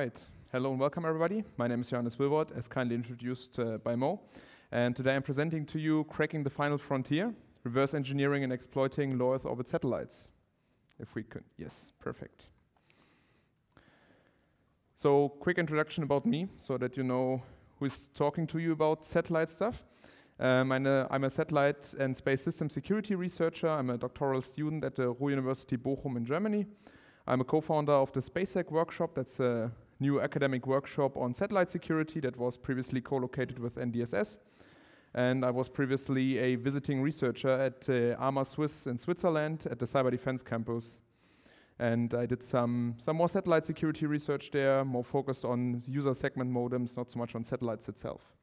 right. Hello and welcome, everybody. My name is Johannes Wilbert, as kindly introduced uh, by Mo. And today I'm presenting to you Cracking the Final Frontier, Reverse Engineering and Exploiting Low Earth Orbit Satellites. If we could, yes, perfect. So quick introduction about me, so that you know who is talking to you about satellite stuff. Um, I'm, a, I'm, a, satellite and space system security researcher. I'm a doctoral student at the Ruhr University Bochum in Germany. I'm a co-founder of the SpaceSec workshop. That's a new academic workshop on satellite security that was previously co-located with NDSS. And I was previously a visiting researcher at uh, Swiss in Switzerland at the Cyber Defense Campus. And I did some, some more satellite security research there, more focused on user segment modems, not so much on satellites itself.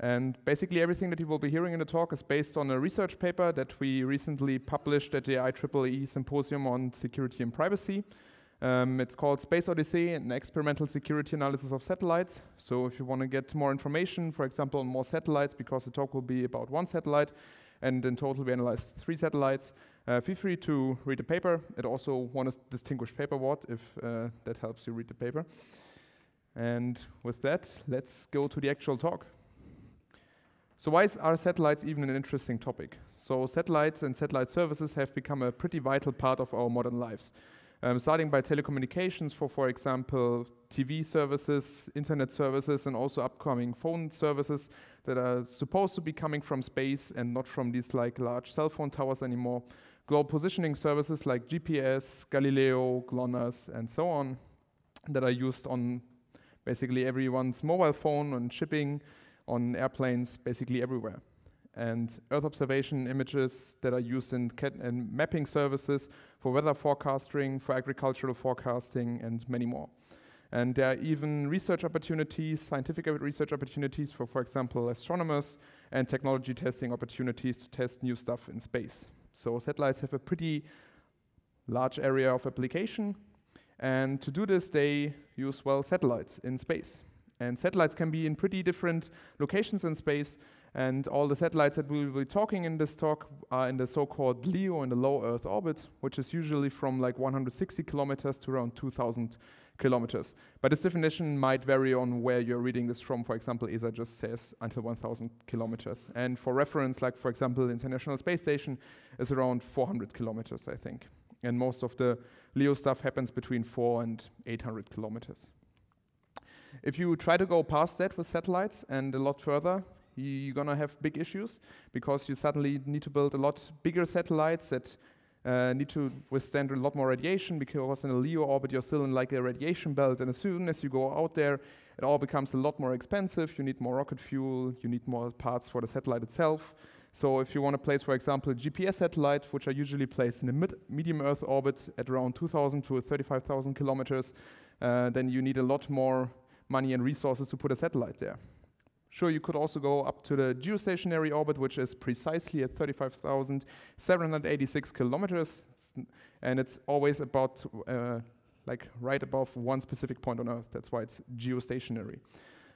And basically everything that you will be hearing in the talk is based on a research paper that we recently published at the IEEE Symposium on Security and Privacy. Um, it's called Space Odyssey, an experimental security analysis of satellites. So if you want to get more information, for example, on more satellites, because the talk will be about one satellite, and in total we analyzed three satellites, uh, feel free to read the paper. It also won a distinguished paper award, if uh, that helps you read the paper. And with that, let's go to the actual talk. So why are satellites even an interesting topic? So satellites and satellite services have become a pretty vital part of our modern lives. Um, starting by telecommunications for, for example, TV services, internet services, and also upcoming phone services that are supposed to be coming from space and not from these like large cell phone towers anymore. Global positioning services like GPS, Galileo, GLONASS, and so on that are used on basically everyone's mobile phone and shipping on airplanes basically everywhere. And Earth observation images that are used in, in mapping services for weather forecasting, for agricultural forecasting, and many more. And there are even research opportunities, scientific research opportunities for, for example, astronomers, and technology testing opportunities to test new stuff in space. So satellites have a pretty large area of application. And to do this, they use, well, satellites in space. And satellites can be in pretty different locations in space. And all the satellites that we will be talking in this talk are in the so-called LEO, in the low Earth orbit, which is usually from like 160 kilometers to around 2,000 kilometers. But this definition might vary on where you're reading this from. For example, ESA just says until 1,000 kilometers. And for reference, like for example, the International Space Station is around 400 kilometers, I think. And most of the LEO stuff happens between 4 and 800 kilometers. If you try to go past that with satellites and a lot further, you're gonna have big issues because you suddenly need to build a lot bigger satellites that uh, need to withstand a lot more radiation because in a LEO orbit you're still in like a radiation belt and as soon as you go out there it all becomes a lot more expensive, you need more rocket fuel, you need more parts for the satellite itself. So if you want to place, for example, a GPS satellite, which are usually placed in a mid medium Earth orbit at around 2,000 to 35,000 kilometers, uh, then you need a lot more money and resources to put a satellite there. Sure, you could also go up to the geostationary orbit, which is precisely at 35,786 kilometers, and it's always about uh, like right above one specific point on Earth. That's why it's geostationary.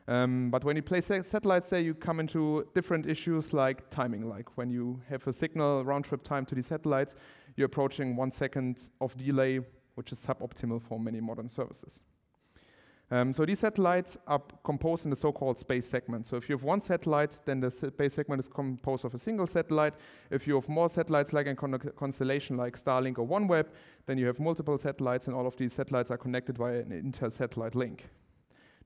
Um, but when you place satellites there, you come into different issues like timing. Like when you have a signal round trip time to these satellites, you're approaching one second of delay, which is suboptimal for many modern services. Um, so these satellites are composed in the so-called space segment. So if you have one satellite, then the space segment is composed of a single satellite. If you have more satellites like a con constellation like Starlink or OneWeb, then you have multiple satellites and all of these satellites are connected via an inter-satellite link.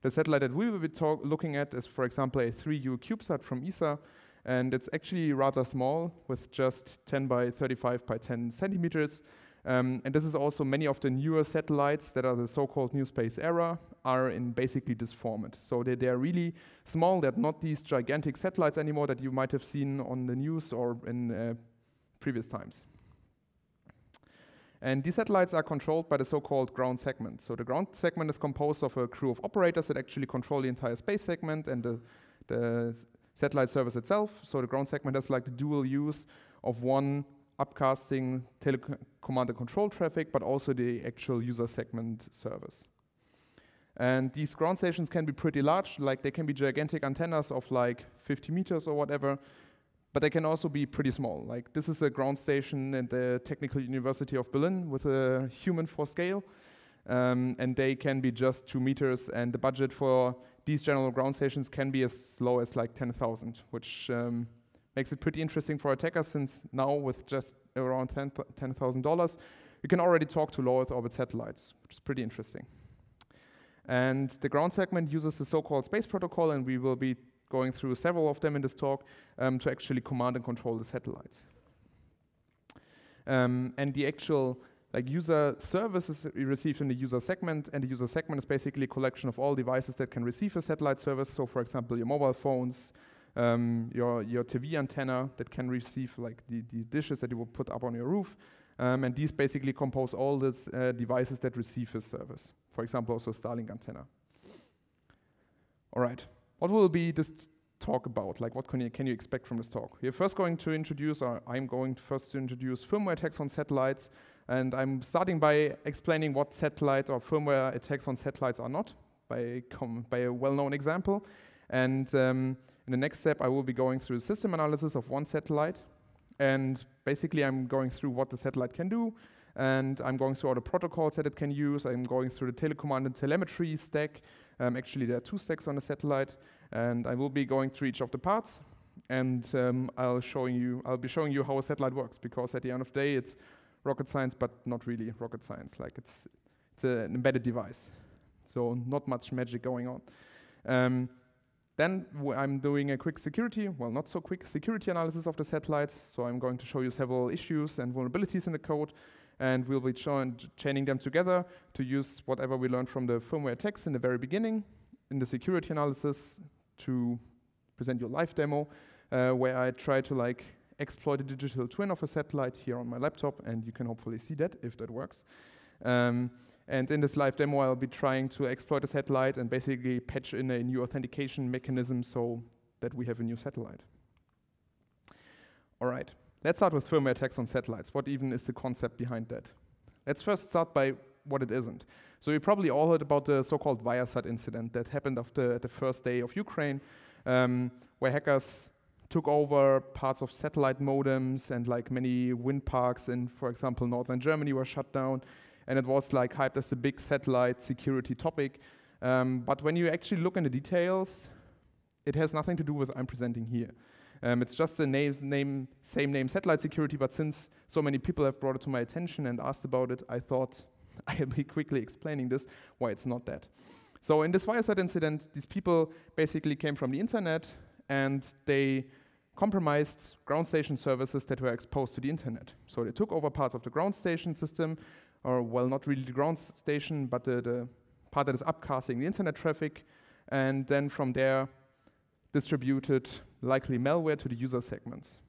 The satellite that we will be looking at is, for example, a 3U CubeSat from ESA, and it's actually rather small with just 10 by 35 by 10 centimeters. Um, and this is also many of the newer satellites that are the so-called new space era are in basically this format. So they, they're really small. They're not these gigantic satellites anymore that you might have seen on the news or in uh, previous times. And these satellites are controlled by the so-called ground segment. So the ground segment is composed of a crew of operators that actually control the entire space segment and the, the satellite service itself. So the ground segment has like the dual use of one upcasting command and control traffic, but also the actual user segment service. And these ground stations can be pretty large, like they can be gigantic antennas of like 50 meters or whatever, but they can also be pretty small. Like this is a ground station at the Technical University of Berlin with a human for scale. um, and they can be just two meters, and the budget for these general ground stations can be as low as like 10,000, which um, makes it pretty interesting for attackers since now with just around $10,000, you can already talk to low Earth orbit satellites, which is pretty interesting. And the ground segment uses the so-called space protocol, and we will be going through several of them in this talk um, to actually command and control the satellites. Um, and the actual like user services received in the user segment, and the user segment is basically a collection of all devices that can receive a satellite service. So, for example, your mobile phones, um, your your TV antenna that can receive like the, the dishes that you will put up on your roof, um, and these basically compose all these uh, devices that receive a service. For example, also Starlink antenna. All right, what will be this talk about? Like, what can you, can you expect from this talk? We're first going to introduce, or I'm going to first to introduce firmware attacks on satellites, and I'm starting by explaining what satellite or firmware attacks on satellites are not, by, by a well-known example. And um, in the next step, I will be going through system analysis of one satellite, and basically I'm going through what the satellite can do, and I'm going through all the protocols that it can use. I'm going through the telecommand and telemetry stack. Um, actually, there are two stacks on the satellite, and I will be going through each of the parts. And um, I'll showing you. I'll be showing you how a satellite works because at the end of the day, it's rocket science, but not really rocket science. Like it's it's an embedded device, so not much magic going on. Um, then I'm doing a quick security, well, not so quick security analysis of the satellites. So I'm going to show you several issues and vulnerabilities in the code and we'll be chaining them together to use whatever we learned from the firmware attacks in the very beginning in the security analysis to present you a live demo uh, where I try to like exploit a digital twin of a satellite here on my laptop, and you can hopefully see that if that works. Um, and in this live demo, I'll be trying to exploit a satellite and basically patch in a new authentication mechanism so that we have a new satellite. All right. Let's start with firmware attacks on satellites. What even is the concept behind that? Let's first start by what it isn't. So you probably all heard about the so-called Viasat incident that happened after the first day of Ukraine, um, where hackers took over parts of satellite modems and like many wind parks in, for example, northern Germany were shut down. And it was like hyped as a big satellite security topic. Um, but when you actually look in the details, it has nothing to do with what I'm presenting here. Um, it's just the name, same name satellite security, but since so many people have brought it to my attention and asked about it, I thought I'll be quickly explaining this, why it's not that. So in this Viasat incident, these people basically came from the internet and they compromised ground station services that were exposed to the internet. So they took over parts of the ground station system, or well, not really the ground station, but the, the part that is upcasting the internet traffic, and then from there distributed likely malware to the user segments.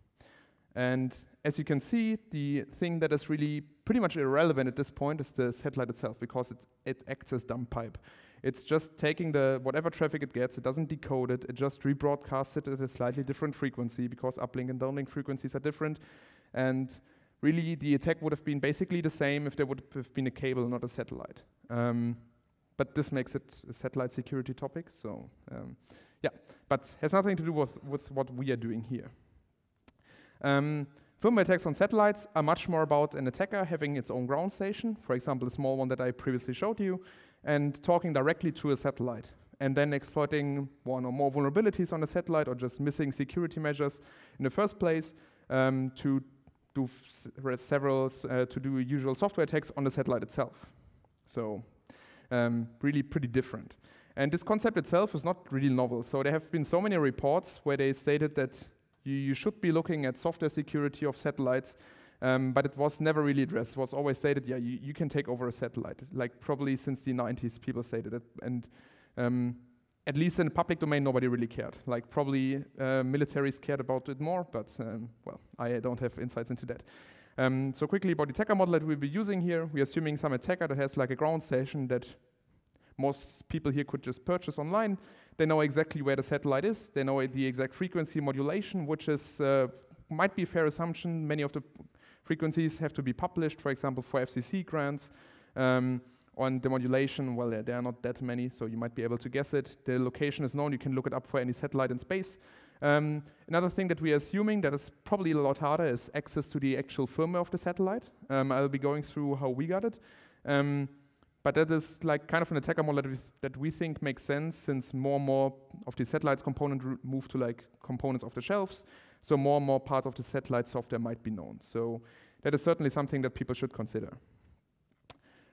And as you can see, the thing that is really pretty much irrelevant at this point is the satellite itself because it acts as dump pipe. It's just taking the whatever traffic it gets, it doesn't decode it, it just rebroadcasts it at a slightly different frequency because uplink and downlink frequencies are different. And really, the attack would have been basically the same if there would have been a cable, not a satellite. Um, but this makes it a satellite security topic, so um, yeah, but has nothing to do with, with what we are doing here. Um, firmware attacks on satellites are much more about an attacker having its own ground station, for example, a small one that I previously showed you, and talking directly to a satellite, and then exploiting one or more vulnerabilities on a satellite or just missing security measures in the first place um, to do several, uh, to do usual software attacks on the satellite itself. So um, really pretty different. And this concept itself is not really novel. So there have been so many reports where they stated that you, you should be looking at software security of satellites, um, but it was never really addressed. Was always stated, yeah, you, you, can take over a satellite. Like probably since the 90s, people stated it. And um, at least in the public domain, nobody really cared. Like probably uh, militaries cared about it more, but um, well, I don't have insights into that. Um, so quickly about the attacker model that we'll be using here, we're assuming some attacker that has like a ground station that most people here could just purchase online. They know exactly where the satellite is. They know the exact frequency modulation, which is uh, might be a fair assumption. Many of the frequencies have to be published, for example, for FCC grants. Um, on the modulation, well, there are not that many, so you might be able to guess it. The location is known. You can look it up for any satellite in space. Um, another thing that we are assuming that is probably a lot harder is access to the actual firmware of the satellite. Um, I'll be going through how we got it. Um, But that is like kind of an attacker model that we, that we think makes sense since more and more of the satellites component move to like components off the shelves. So more and more parts of the satellite software might be known. So that is certainly something that people should consider.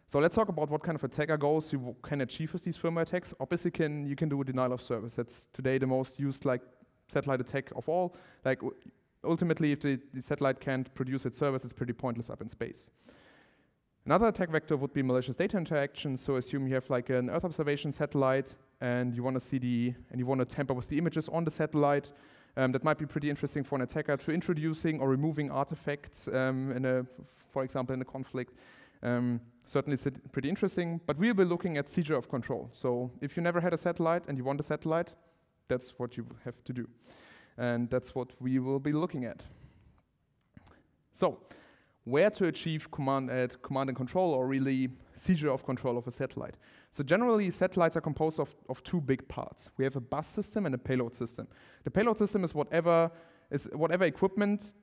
So let's talk about what kind of attacker goals you can achieve with these firmware attacks. Obviously, can you can do a denial of service. That's today the most used like satellite attack of all. Like ultimately, if the, the satellite can't produce its service, it's pretty pointless up in space. Another attack vector would be malicious data interaction. So assume you have like an Earth observation satellite and you want to see the, and you want to tamper with the images on the satellite. Um, that might be pretty interesting for an attacker to introducing or removing artifacts um, in a, for example, in a conflict. Um, certainly pretty interesting, but we'll be looking at seizure of control. So if you never had a satellite and you want a satellite, that's what you have to do. And that's what we will be looking at. So where to achieve command, uh, command and control or really seizure of control of a satellite. So generally, satellites are composed of, of two big parts. We have a bus system and a payload system. The payload system is whatever, is whatever equipment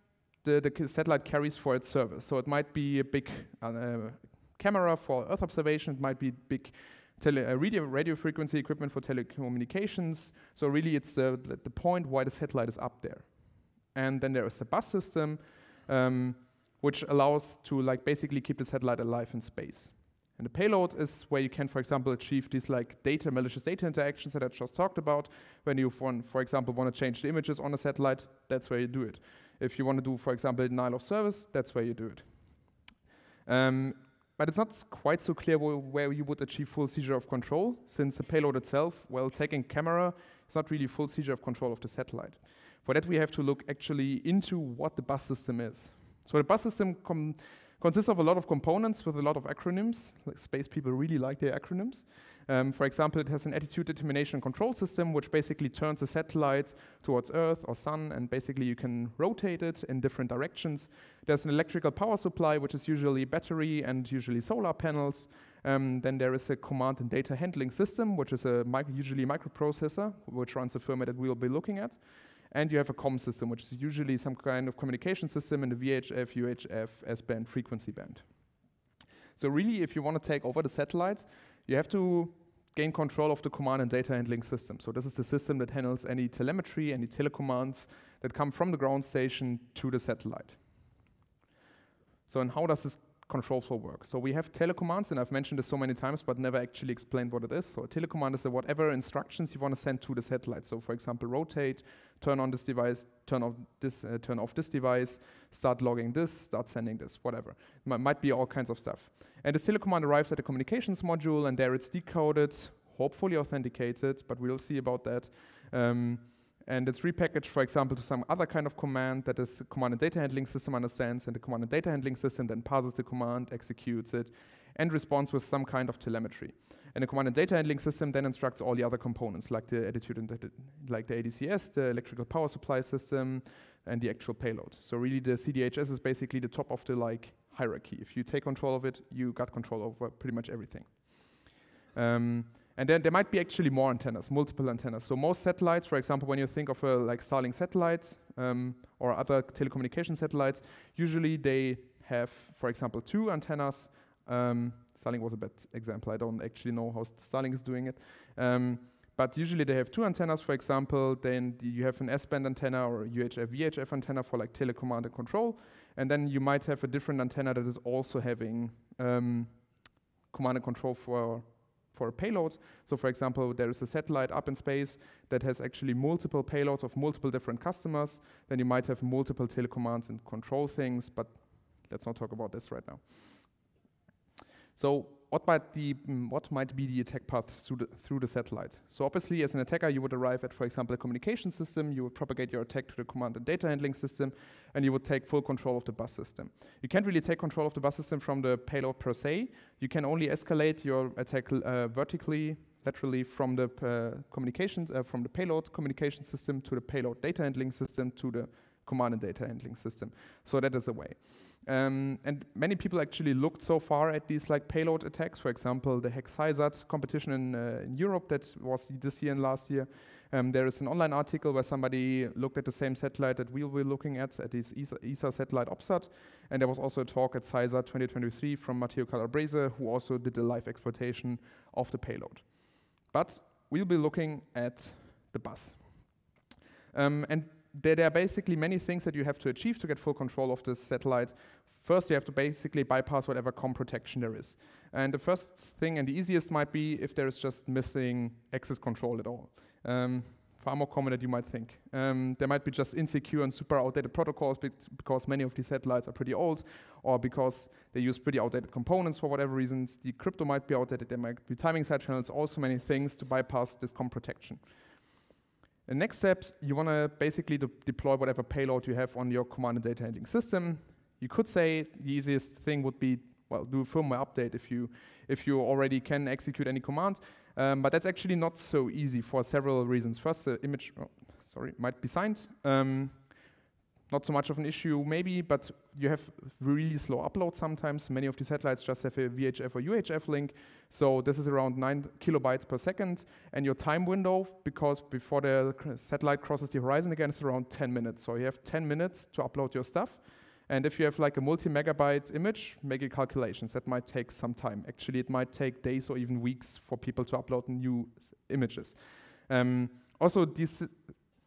the, the satellite carries for its service. So it might be a big uh, camera for Earth observation, it might be big tele uh, radio, radio frequency equipment for telecommunications. So really it's uh, the point why the satellite is up there. And then there is the bus system, um, which allows to like basically keep the satellite alive in space. And the payload is where you can, for example, achieve these like data, malicious data interactions that I just talked about. When you, for, for example, want to change the images on a satellite, that's where you do it. If you want to do, for example, denial of service, that's where you do it. Um, but it's not quite so clear where you would achieve full seizure of control, since the payload itself, well, taking camera, is not really full seizure of control of the satellite. For that, we have to look actually into what the bus system is. So the bus system consists of a lot of components with a lot of acronyms. Like space people really like their acronyms. Um, for example, it has an attitude determination control system, which basically turns the satellite towards Earth or Sun, and basically you can rotate it in different directions. There's an electrical power supply, which is usually battery and usually solar panels. Um, then there is a command and data handling system, which is a usually microprocessor, which runs the firmware that we'll be looking at and you have a COM system, which is usually some kind of communication system in the VHF, UHF, S-band frequency band. So really, if you want to take over the satellite, you have to gain control of the command and data handling system. So this is the system that handles any telemetry, any telecommands that come from the ground station to the satellite. So and how does this control flow work. So we have telecommands, and I've mentioned this so many times, but never actually explained what it is. So a telecommand is a whatever instructions you want to send to the satellite. So for example, rotate, turn on this device, turn off this, uh, turn off this device, start logging this, start sending this, whatever. It might be all kinds of stuff. And the telecommand arrives at the communications module, and there it's decoded, hopefully authenticated, but we'll see about that. Um, and it's repackaged, for example, to some other kind of command that this command and data handling system understands, and the command and data handling system then parses the command, executes it, and responds with some kind of telemetry. And the command and data handling system then instructs all the other components, like the attitude and the, like the ADCS, the electrical power supply system, and the actual payload. So really, the CDHS is basically the top of the like hierarchy. If you take control of it, you got control over pretty much everything. Um, and then there might be actually more antennas, multiple antennas. So most satellites, for example, when you think of a like Starlink satellites um, or other telecommunication satellites, usually they have, for example, two antennas. Um, Starlink was a bad example. I don't actually know how Starlink is doing it. Um, but usually they have two antennas, for example. Then you have an S-band antenna or UHF, VHF antenna for like telecommand and control. And then you might have a different antenna that is also having um, command and control for for a payload. So for example, there is a satellite up in space that has actually multiple payloads of multiple different customers. Then you might have multiple telecommands and control things, but let's not talk about this right now. So what might, the, mm, what might be the attack path through the, through the satellite? So obviously, as an attacker, you would arrive at, for example, a communication system, you would propagate your attack to the command and data handling system, and you would take full control of the bus system. You can't really take control of the bus system from the payload per se. You can only escalate your attack uh, vertically, laterally from the uh, communications, uh, from the payload communication system to the payload data handling system to the command and data handling system. So that is a way. Um, and many people actually looked so far at these like payload attacks. For example, the HexCySat competition in, uh, in, Europe that was this year and last year. Um, there is an online article where somebody looked at the same satellite that we were looking at, at this ESA, ESA satellite OPSAT. And there was also a talk at CySat 2023 from Matteo Calabrese, who also did the live exploitation of the payload. But we'll be looking at the bus. Um, and there, there, are basically many things that you have to achieve to get full control of this satellite. First, you have to basically bypass whatever COM protection there is. And the first thing and the easiest might be if there is just missing access control at all. Um, far more common than you might think. Um, there might be just insecure and super outdated protocols because many of these satellites are pretty old or because they use pretty outdated components for whatever reasons. The crypto might be outdated, there might be timing side channels, also many things to bypass this COM protection. The next steps, you want to basically de deploy whatever payload you have on your command and data handling system. You could say the easiest thing would be, well, do a firmware update if you, if you already can execute any command. Um, but that's actually not so easy for several reasons. First, the image, oh, sorry, might be signed. Um, not so much of an issue maybe, but you have really slow upload sometimes. Many of the satellites just have a VHF or UHF link. So this is around nine kilobytes per second. And your time window, because before the satellite crosses the horizon again, is around 10 minutes. So you have 10 minutes to upload your stuff. And if you have like a multi-megabyte image, make your calculations. That might take some time. Actually, it might take days or even weeks for people to upload new images. Um, also, these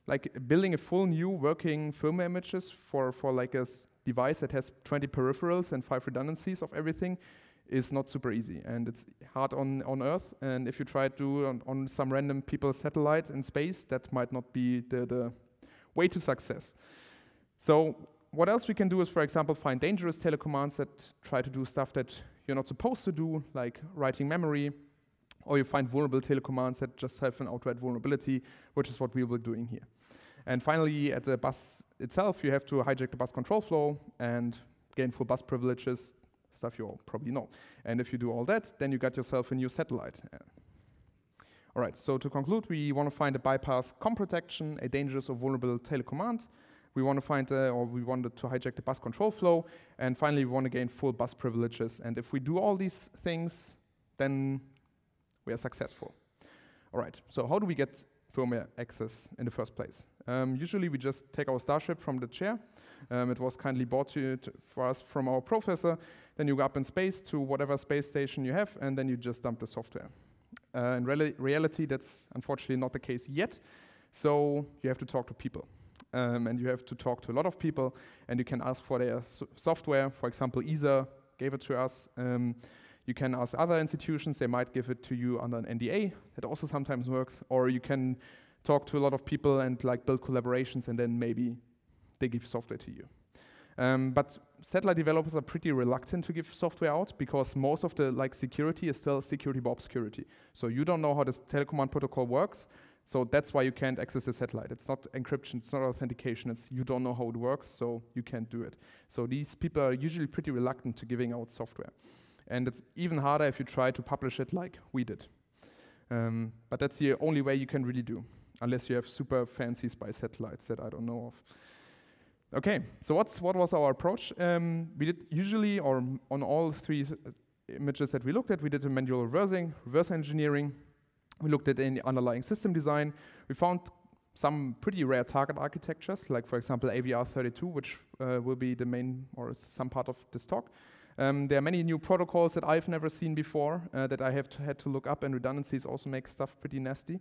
like building a full new working firmware images for, for like a device that has 20 peripherals and five redundancies of everything is not super easy and it's hard on, on Earth and if you try to on, on some random people's satellite in space that might not be the, the way to success. So what else we can do is for example find dangerous telecommands that try to do stuff that you're not supposed to do like writing memory or you find vulnerable telecommands that just have an outright vulnerability, which is what we will be doing here. And finally, at the bus itself, you have to hijack the bus control flow and gain full bus privileges, stuff you all probably know. And if you do all that, then you got yourself a new satellite. All right, so to conclude, we want to find a bypass COM protection, a dangerous or vulnerable telecommand. We want to find, uh, or we wanted to hijack the bus control flow. And finally, we want to gain full bus privileges. And if we do all these things, then we are successful. All right, so how do we get firmware access in the first place? Um, usually we just take our Starship from the chair. Um, it was kindly bought to, to, for us from our professor. Then you go up in space to whatever space station you have, and then you just dump the software. Uh, in re reality, that's unfortunately not the case yet. So you have to talk to people. Um, and you have to talk to a lot of people, and you can ask for their so software. For example, ESA gave it to us. Um, you can ask other institutions, they might give it to you under an NDA, that also sometimes works, or you can talk to a lot of people and like build collaborations and then maybe they give software to you. Um, but satellite developers are pretty reluctant to give software out because most of the like security is still security by obscurity. So you don't know how this telecommand protocol works. So that's why you can't access the satellite. It's not encryption, it's not authentication, it's you don't know how it works, so you can't do it. So these people are usually pretty reluctant to giving out software. And it's even harder if you try to publish it like we did. Um, but that's the only way you can really do, unless you have super fancy spy satellites that I don't know of. Okay, so what's what was our approach? Um, we did usually, or on all three images that we looked at, we did a manual reversing, reverse engineering. We looked at any underlying system design. We found some pretty rare target architectures, like for example AVR32, which uh, will be the main or some part of this talk. Um, there are many new protocols that I've never seen before uh, that I have to, had to look up, and redundancies also make stuff pretty nasty.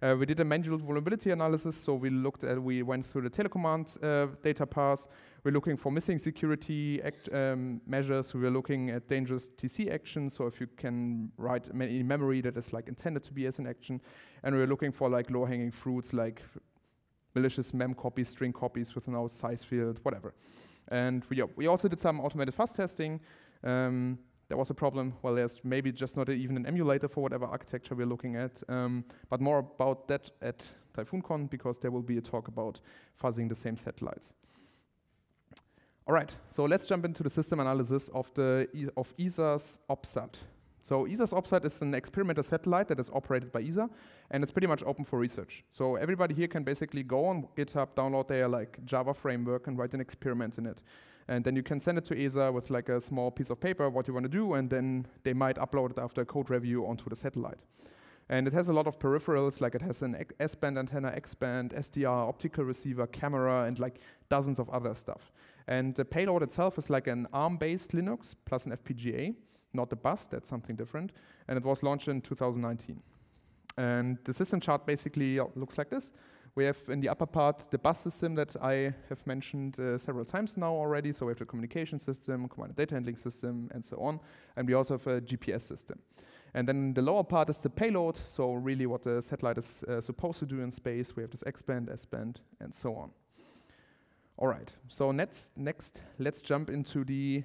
Uh, we did a manual vulnerability analysis, so we looked at, we went through the telecommand uh, data paths. We're looking for missing security um, measures. We were looking at dangerous TC actions, so if you can write in memory that is like intended to be as an action. And we were looking for like low-hanging fruits, like malicious mem copies, string copies with an out size field, whatever. And we, we also did some automated fuzz testing. Um, there was a problem. Well, there's maybe just not a, even an emulator for whatever architecture we're looking at, um, but more about that at TyphoonCon because there will be a talk about fuzzing the same satellites. All right, so let's jump into the system analysis of the of ESA's OPSAT. So ESA's OPSAT is an experimental satellite that is operated by ESA, and it's pretty much open for research. So everybody here can basically go on GitHub, download their like Java framework, and write an experiment in it. And then you can send it to ESA with like a small piece of paper, what you want to do, and then they might upload it after a code review onto the satellite. And it has a lot of peripherals, like it has an S-band antenna, X-band, SDR, optical receiver, camera, and like dozens of other stuff. And the payload itself is like an ARM-based Linux plus an FPGA, not the bus, that's something different. And it was launched in 2019. And the system chart basically looks like this. We have in the upper part the bus system that I have mentioned uh, several times now already. So we have the communication system, command and data handling system, and so on. And we also have a GPS system. And then the lower part is the payload, so really what the satellite is uh, supposed to do in space. We have this X-band, S-band, and so on. All right, so next, next, let's jump into the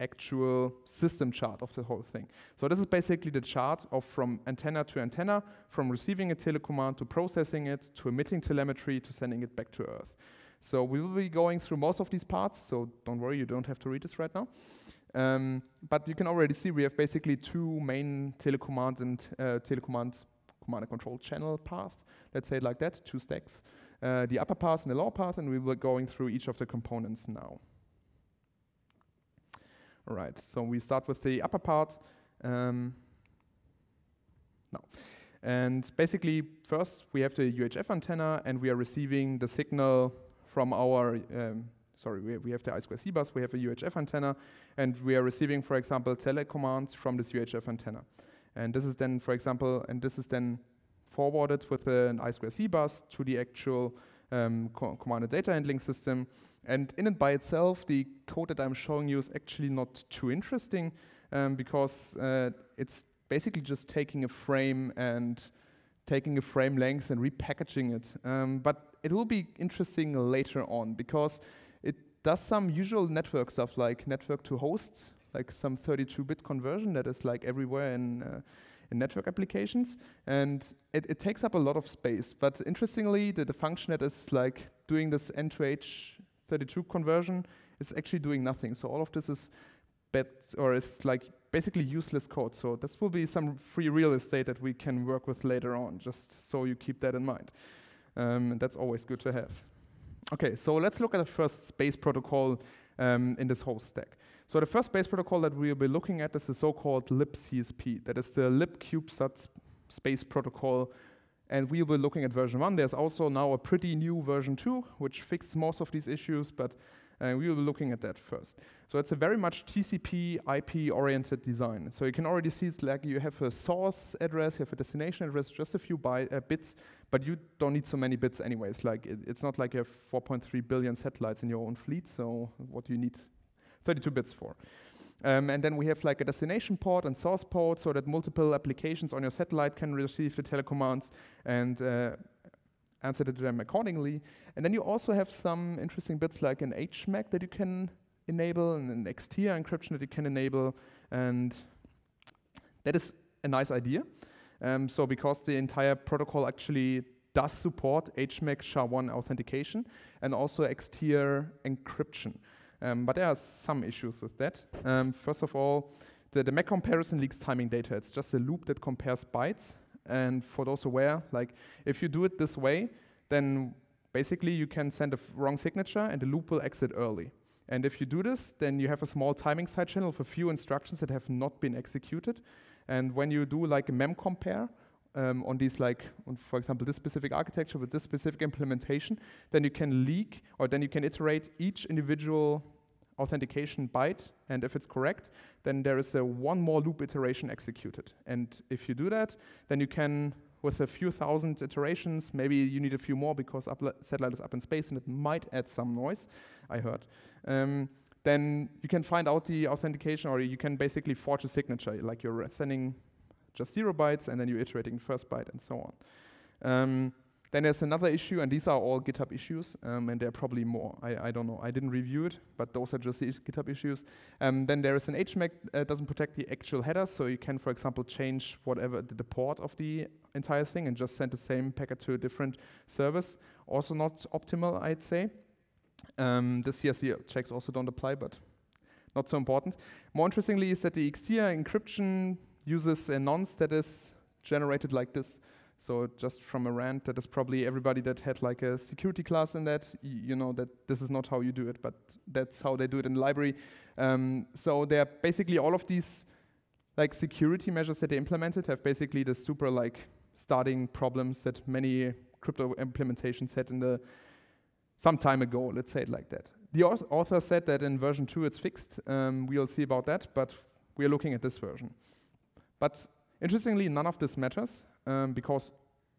actual system chart of the whole thing. So this is basically the chart of from antenna to antenna, from receiving a telecommand to processing it, to emitting telemetry, to sending it back to Earth. So we will be going through most of these parts, so don't worry, you don't have to read this right now. Um, but you can already see we have basically two main telecommand and uh, telecommand command and control channel path, let's say it like that, two stacks. Uh, the upper path and the lower path, and we will be going through each of the components now. All right, so we start with the upper part. Um, no. And basically, first we have the UHF antenna, and we are receiving the signal from our, um, sorry, we, we have the I2C bus, we have a UHF antenna, and we are receiving, for example, telecommands from this UHF antenna. And this is then, for example, and this is then forwarded with an I2C bus to the actual um, co command and data handling system. And in and by itself, the code that I'm showing you is actually not too interesting um, because uh, it's basically just taking a frame and taking a frame length and repackaging it. Um, but it will be interesting later on because it does some usual network stuff like network to host, like some 32-bit conversion that is like everywhere in uh, in network applications. And it, it, takes up a lot of space. But interestingly, the, the function that is like doing this N to H32 conversion is actually doing nothing. So all of this is bad or is like basically useless code. So this will be some free real estate that we can work with later on, just so you keep that in mind. Um, that's always good to have. Okay, so let's look at the first space protocol um, in this whole stack. So the first base protocol that we'll be looking at is the so-called libCSP. That is the libcubesat space protocol. And we'll be looking at version 1. There's also now a pretty new version 2, which fixes most of these issues, but uh, we will be looking at that first. So it's a very much TCP IP-oriented design. So you can already see it's like you have a source address, you have a destination address, just a few byte, uh, bits, but you don't need so many bits anyways. Like it, it's not like you have 4.3 billion satellites in your own fleet, so what you need 32 bits for. Um, and then we have like a destination port and source port so that multiple applications on your satellite can receive the telecommands and uh, answer to them accordingly. And then you also have some interesting bits like an HMAC that you can enable and an XTIA encryption that you can enable. And that is a nice idea. Um, so because the entire protocol actually does support HMAC SHA-1 authentication and also XTIA encryption. Um, but there are some issues with that. Um, first of all, the, the MAC comparison leaks timing data. It's just a loop that compares bytes. And for those aware, like if you do it this way, then basically you can send a wrong signature and the loop will exit early. And if you do this, then you have a small timing side channel a few instructions that have not been executed. And when you do like a mem compare, um, on these like, on for example, this specific architecture with this specific implementation, then you can leak or then you can iterate each individual authentication byte, and if it's correct, then there is a one more loop iteration executed. And if you do that, then you can, with a few thousand iterations, maybe you need a few more because satellite is up in space and it might add some noise, I heard. Um, then you can find out the authentication or you can basically forge a signature, like you're sending just zero bytes, and then you're iterating first byte, and so on. Um, then there's another issue, and these are all GitHub issues, um, and there are probably more. I, I, don't know. I didn't review it, but those are just GitHub issues. Um, then there is an HMAC uh, doesn't protect the actual header, so you can, for example, change whatever the, the port of the entire thing and just send the same packet to a different service. Also not optimal, I'd say. Um, the CRC checks also don't apply, but not so important. More interestingly is that the XTIA encryption uses a nonce that is generated like this. So just from a rant, that is probably everybody that had like a security class in that, you know that this is not how you do it, but that's how they do it in the library. Um, so they're basically all of these like security measures that they implemented have basically the super like starting problems that many crypto implementations had in the some time ago, let's say it like that. The author said that in version 2 it's fixed. Um, we'll see about that, but we are looking at this version. But interestingly, none of this matters um, because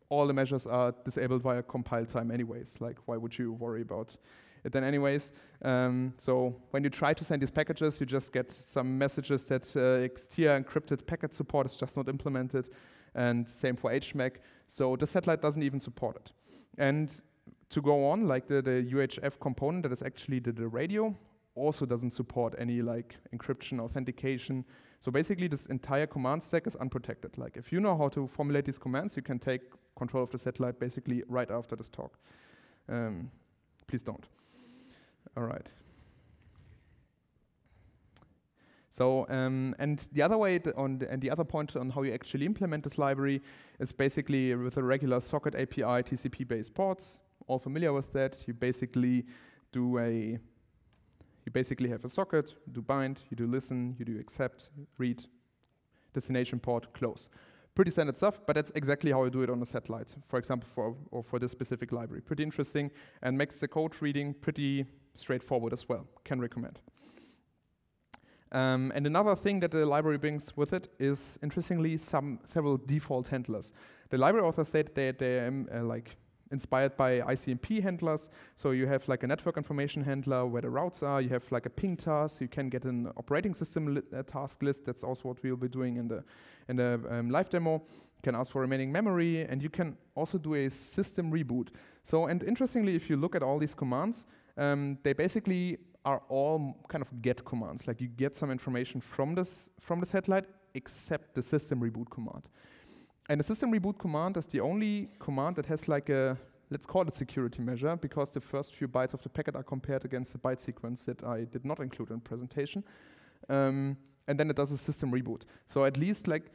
all the measures are disabled via compile time anyways. Like, why would you worry about it then anyways? Um, so when you try to send these packages, you just get some messages that uh, XTIA encrypted packet support is just not implemented, and same for HMAC. So the satellite doesn't even support it. And to go on, like the, the UHF component that is actually the, the radio also doesn't support any like encryption, authentication. So basically this entire command stack is unprotected. Like if you know how to formulate these commands, you can take control of the satellite basically right after this talk. Um, please don't. All right. So, um, and the other way, on and the other point on how you actually implement this library is basically with a regular socket API TCP-based ports all familiar with that. You basically do a you basically have a socket, you do bind, you do listen, you do accept, read, destination port, close. Pretty standard stuff, but that's exactly how I do it on a satellite, for example, for, or for this specific library. Pretty interesting and makes the code reading pretty straightforward as well. Can recommend. Um, and another thing that the library brings with it is, interestingly, some several default handlers. The library author said that they um, uh, like inspired by ICMP handlers. So you have like a network information handler where the routes are. You have like a ping task. You can get an operating system li uh, task list. That's also what we'll be doing in the in the um, live demo. You can ask for remaining memory, and you can also do a system reboot. So and interestingly, if you look at all these commands, um, they basically are all kind of get commands. Like you get some information from this from the satellite, except the system reboot command. And the system reboot command is the only command that has like a, let's call it security measure, because the first few bytes of the packet are compared against the byte sequence that I did not include in the presentation. Um, and then it does a system reboot. So at least like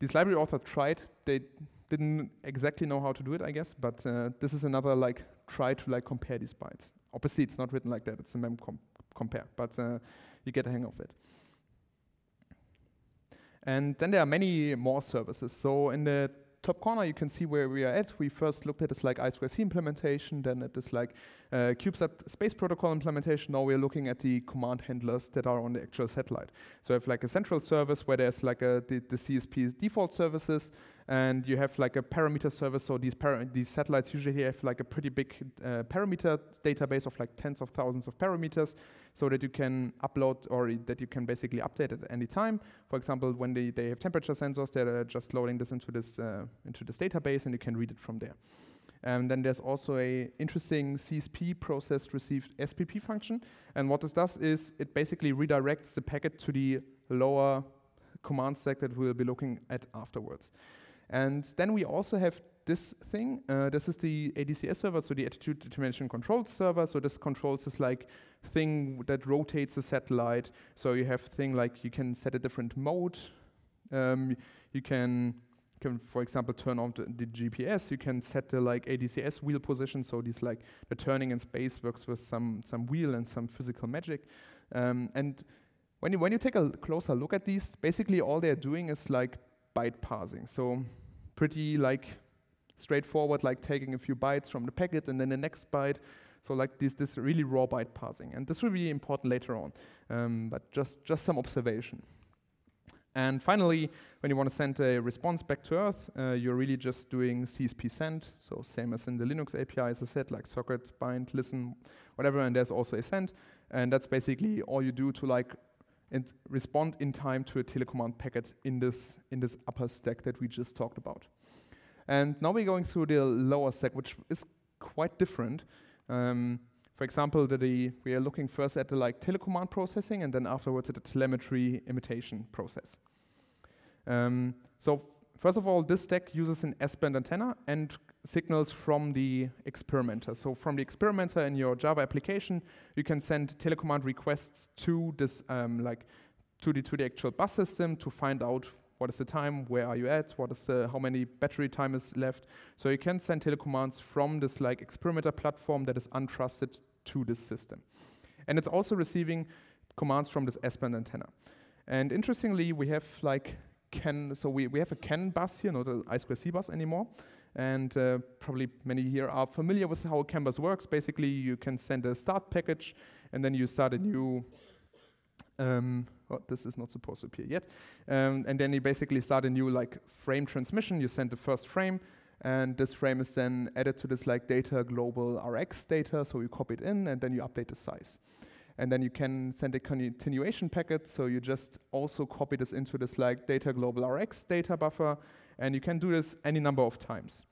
this library author tried, they didn't exactly know how to do it, I guess, but uh, this is another like try to like compare these bytes. Obviously, it's not written like that, it's a mem com compare, but uh, you get a hang of it. And then there are many more services. So in the top corner, you can see where we are at. We first looked at this like I2C implementation, then at this like uh, CubeSat space protocol implementation. Now we're looking at the command handlers that are on the actual satellite. So I have like a central service where there's like a, the, the CSP's default services, and you have like a parameter service. So these these satellites usually have like a pretty big uh, parameter database of like tens of thousands of parameters, so that you can upload or that you can basically update at any time. For example, when they, they have temperature sensors, they're just loading this into this uh, into this database, and you can read it from there. And then there's also a interesting CSP processed received SPP function. And what this does is it basically redirects the packet to the lower command stack that we'll be looking at afterwards. And then we also have this thing. Uh, this is the ADCS server, so the attitude determination control server. So this controls this like thing that rotates the satellite. So you have thing like you can set a different mode. Um, you can, can, for example, turn on the, the, GPS. You can set the like ADCS wheel position. So these like the turning in space works with some some wheel and some physical magic. Um, and when you when you take a closer look at these, basically all they're doing is like byte parsing. So pretty like straightforward, like taking a few bytes from the packet and then the next byte. So like this, this really raw byte parsing. And this will be important later on, um, but just, just some observation. And finally, when you want to send a response back to Earth, uh, you're really just doing CSP send. So same as in the Linux API, as I said, like socket, bind, listen, whatever, and there's also a send. And that's basically all you do to like and respond in time to a telecommand packet in this, in this upper stack that we just talked about. And now we're going through the lower stack, which is quite different. Um, for example, the, we are looking first at the like telecommand processing and then afterwards at the telemetry imitation process. Um, so first of all, this stack uses an S-band antenna and signals from the experimenter. So from the experimenter in your Java application, you can send telecommand requests to this um, like to the to the actual bus system to find out what is the time, where are you at, what is the, how many battery time is left. So you can send telecommands from this like experimenter platform that is untrusted to this system. And it's also receiving commands from this S-band antenna. And interestingly, we have like CAN, so we, we have a CAN bus here, not the I2C bus anymore. And uh, probably many here are familiar with how CAN bus works. Basically, you can send a start package, and then you start a new um, oh, this is not supposed to appear yet. Um, and then you basically start a new like frame transmission. You send the first frame, and this frame is then added to this like data global RX data. So you copy it in, and then you update the size. And then you can send a continuation packet. So you just also copy this into this like data global RX data buffer, and you can do this any number of times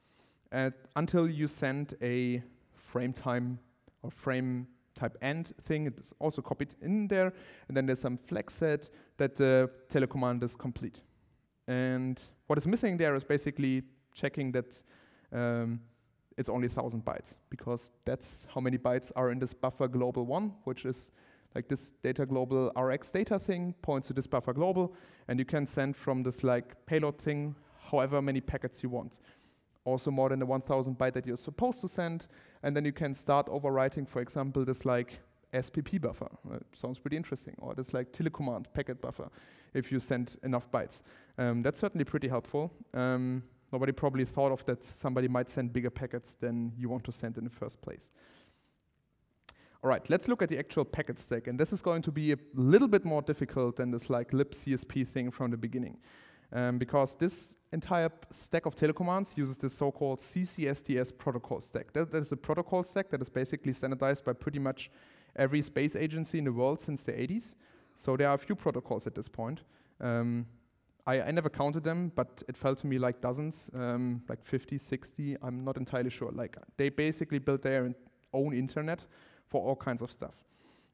until you send a frame time or frame type end thing. It's also copied in there. And then there's some flag set that the telecommand is complete. And what is missing there is basically checking that um, it's only 1,000 bytes, because that's how many bytes are in this buffer global 1, which is like this data global RX data thing points to this buffer global, and you can send from this like payload thing however many packets you want also more than the 1000 byte that you're supposed to send. And then you can start overwriting, for example, this like SPP buffer. Uh, sounds pretty interesting. Or this like telecommand packet buffer if you send enough bytes. Um, that's certainly pretty helpful. Um, nobody probably thought of that somebody might send bigger packets than you want to send in the first place. All right, let's look at the actual packet stack. And this is going to be a little bit more difficult than this like libcsp thing from the beginning um, because this entire stack of telecommands uses this so-called CCSDS protocol stack. That, that is a protocol stack that is basically standardized by pretty much every space agency in the world since the 80s. So there are a few protocols at this point. Um, I, I, never counted them, but it felt to me like dozens, um, like 50, 60, I'm not entirely sure. Like they basically built their own internet for all kinds of stuff.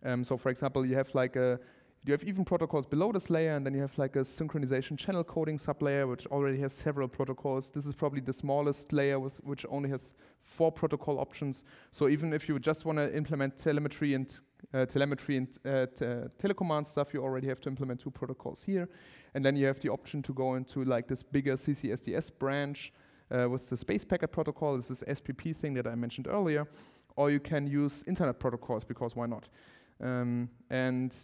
Um, so for example, you have like a you have even protocols below this layer, and then you have like a synchronization channel coding sublayer, which already has several protocols. This is probably the smallest layer, with which only has four protocol options. So even if you just want to implement telemetry and uh, telemetry and uh, telecommand stuff, you already have to implement two protocols here. And then you have the option to go into like this bigger CCSDS branch uh, with the space packet protocol. This is SPP thing that I mentioned earlier. Or you can use internet protocols because why not? Um, and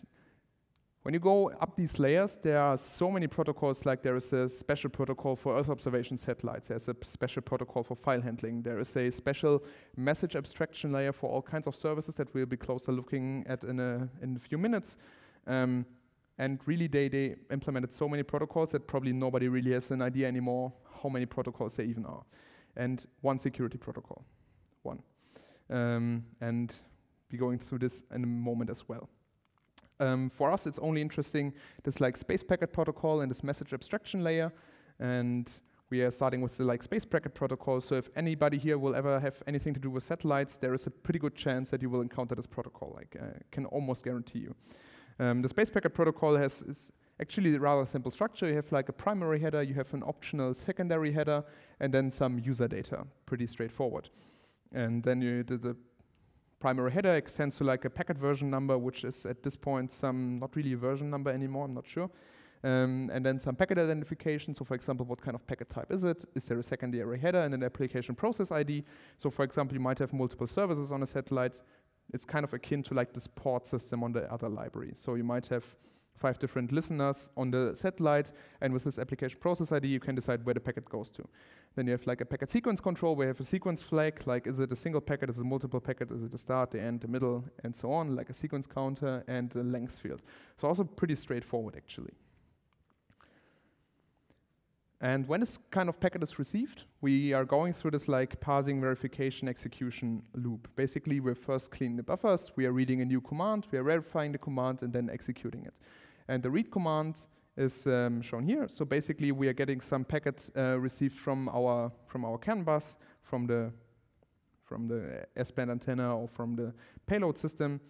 when you go up these layers, there are so many protocols, like there is a special protocol for Earth observation satellites, there's a special protocol for file handling, there is a special message abstraction layer for all kinds of services that we'll be closer looking at in a, in a few minutes. Um, and really, they, they implemented so many protocols that probably nobody really has an idea anymore how many protocols there even are. And one security protocol, one. Um, and be going through this in a moment as well. Um, for us, it's only interesting this like space packet protocol and this message abstraction layer. And we are starting with the like space packet protocol. So if anybody here will ever have anything to do with satellites, there is a pretty good chance that you will encounter this protocol. Like, uh, can almost guarantee you. Um, the space packet protocol has is actually a rather simple structure. You have like a primary header, you have an optional secondary header, and then some user data. Pretty straightforward. And then you, the, the primary header extends to like a packet version number, which is at this point some not really a version number anymore, I'm not sure. Um, and then some packet identification. So for example, what kind of packet type is it? Is there a secondary header and an application process ID? So for example, you might have multiple services on a satellite. It's kind of akin to like this port system on the other library. So you might have five different listeners on the satellite, and with this application process ID, you can decide where the packet goes to. Then you have like a packet sequence control where you have a sequence flag, like is it a single packet, is it a multiple packet, is it the start, the end, the middle, and so on, like a sequence counter and a length field. So also pretty straightforward actually. And when this kind of packet is received, we are going through this like parsing, verification, execution loop. Basically, we're first cleaning the buffers, we are reading a new command, we are verifying the command, and then executing it. And the read command is um, shown here. So basically, we are getting some packet uh, received from our from our CAN bus, from the from the S-band antenna or from the payload system,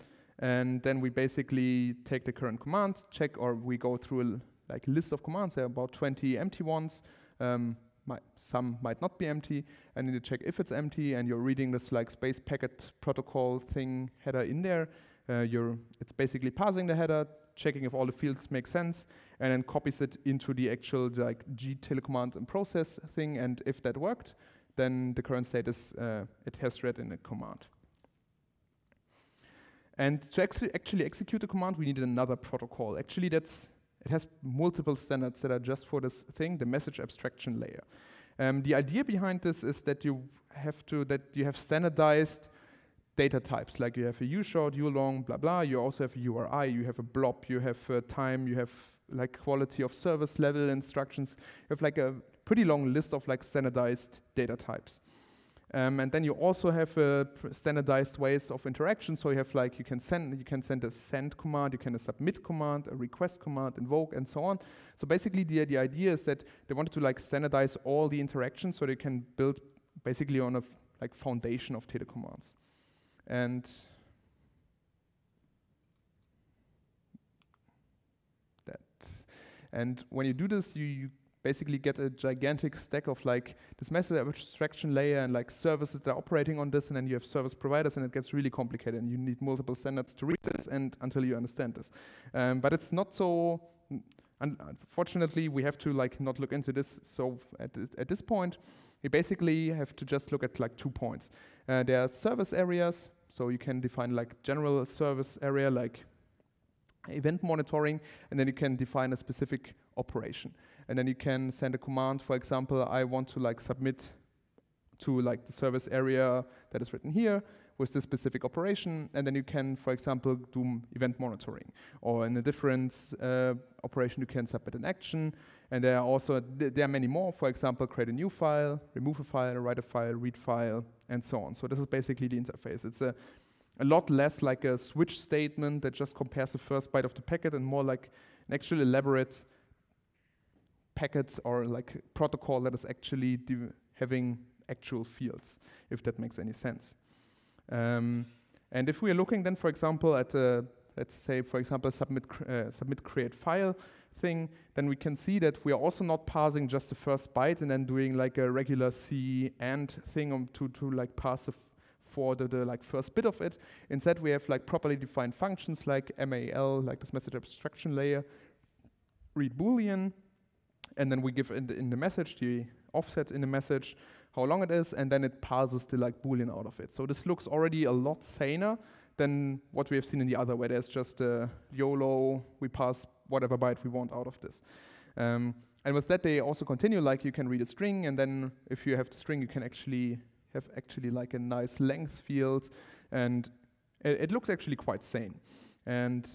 and then we basically take the current command, check, or we go through a like list of commands. There are about 20 empty ones. Um, might, some might not be empty. and you check if it's empty, and you're reading this like space packet protocol thing header in there. Uh, you're it's basically parsing the header, checking if all the fields make sense, and then copies it into the actual like G telecommand and process thing. And if that worked, then the current state is uh, it has read in a command. And to actually, actually execute the command, we needed another protocol. Actually, that's it has multiple standards that are just for this thing, the message abstraction layer. Um, the idea behind this is that you have to that you have standardized data types, like you have a U short, U long, blah blah. You also have a URI, you have a blob, you have uh, time, you have like quality of service level instructions. You have like a pretty long list of like standardized data types. Um, and then you also have uh, standardized ways of interaction. So you have like you can send you can send a send command, you can a submit command, a request command, invoke, and so on. So basically, the the idea is that they wanted to like standardize all the interactions so they can build basically on a like foundation of telecommands. And that. And when you do this, you, you basically get a gigantic stack of like this message abstraction layer and like services that are operating on this, and then you have service providers, and it gets really complicated, and you need multiple standards to read this, and until you understand this. Um, but it's not so. Unfortunately, we have to like not look into this. So at this, at this point, we basically have to just look at like two points. Uh, there are service areas, so you can define like general service area like event monitoring, and then you can define a specific operation and then you can send a command. For example, I want to like submit to like the service area that is written here with this specific operation, and then you can, for example, do event monitoring. Or in a different uh, operation, you can submit an action, and there are also th there are many more. For example, create a new file, remove a file, write a file, read file, and so on. So this is basically the interface. It's a a lot less like a switch statement that just compares the first byte of the packet, and more like an actual elaborate packets or like protocol that is actually having actual fields, if that makes any sense. Um, and if we are looking then, for example, at a, let's say, for example, submit, uh, submit create file thing, then we can see that we are also not parsing just the first byte and then doing like a regular C and thing um, to, to like pass the for the, the like first bit of it. Instead, we have like properly defined functions like MAL, like this message abstraction layer, read Boolean, and then we give in the, in the message the offset in the message how long it is, and then it parses the like boolean out of it. So this looks already a lot saner than what we have seen in the other, where there's just a YOLO, we pass whatever byte we want out of this. Um, and with that, they also continue, like you can read a string, and then if you have the string, you can actually have actually like a nice length field, and it, it looks actually quite sane. And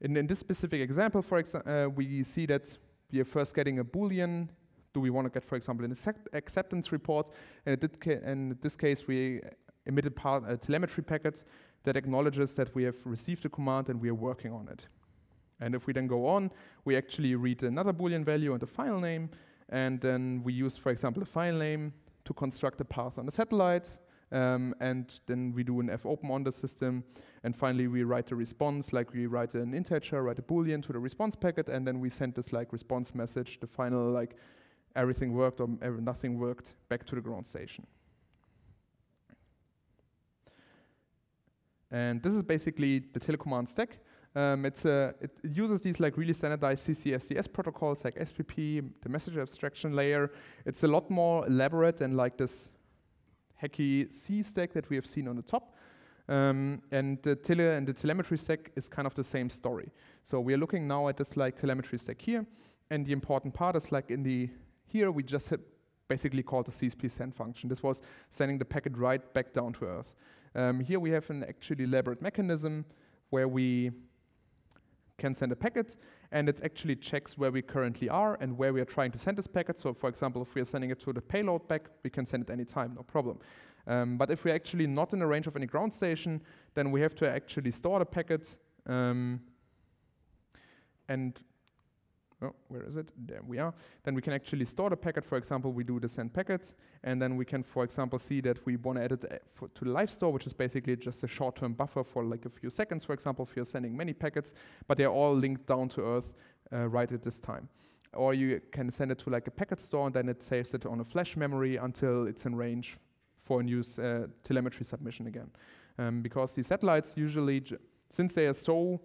in, in this specific example, for example, uh, we see that we are first getting a Boolean. Do we want to get, for example, an acceptance report? And in this case, we emitted part, a uh, telemetry packet that acknowledges that we have received the command and we are working on it. And if we then go on, we actually read another Boolean value and a file name, and then we use, for example, a file name to construct a path on the satellite, um, and then we do an fopen on the system. And finally, we write a response, like we write an integer, write a boolean to the response packet, and then we send this like response message, the final like everything worked or nothing worked, back to the ground station. And this is basically the telecommand stack. Um, a, it uses these like really standardized CCSDS protocols like SPP, the message abstraction layer. It's a lot more elaborate than like this hacky C stack that we have seen on the top. Um, and the tele and the telemetry stack is kind of the same story. So we are looking now at this like telemetry stack here, and the important part is like in the here we just had basically called the CSP send function. This was sending the packet right back down to Earth. Um, here we have an actually elaborate mechanism where we can send a packet, and it actually checks where we currently are and where we are trying to send this packet. So for example, if we are sending it to the payload back, we can send it anytime, no problem. Um, but if we're actually not in the range of any ground station, then we have to actually store the packet um, and oh, where is it? There we are. Then we can actually store the packet. For example, we do the send packet, and then we can, for example, see that we want to add it uh, to the live store, which is basically just a short-term buffer for like a few seconds, for example, if you're sending many packets, but they're all linked down to Earth uh, right at this time. Or you can send it to like a packet store, and then it saves it on a flash memory until it's in range for a new uh, telemetry submission again. Um, because the satellites usually, since they are so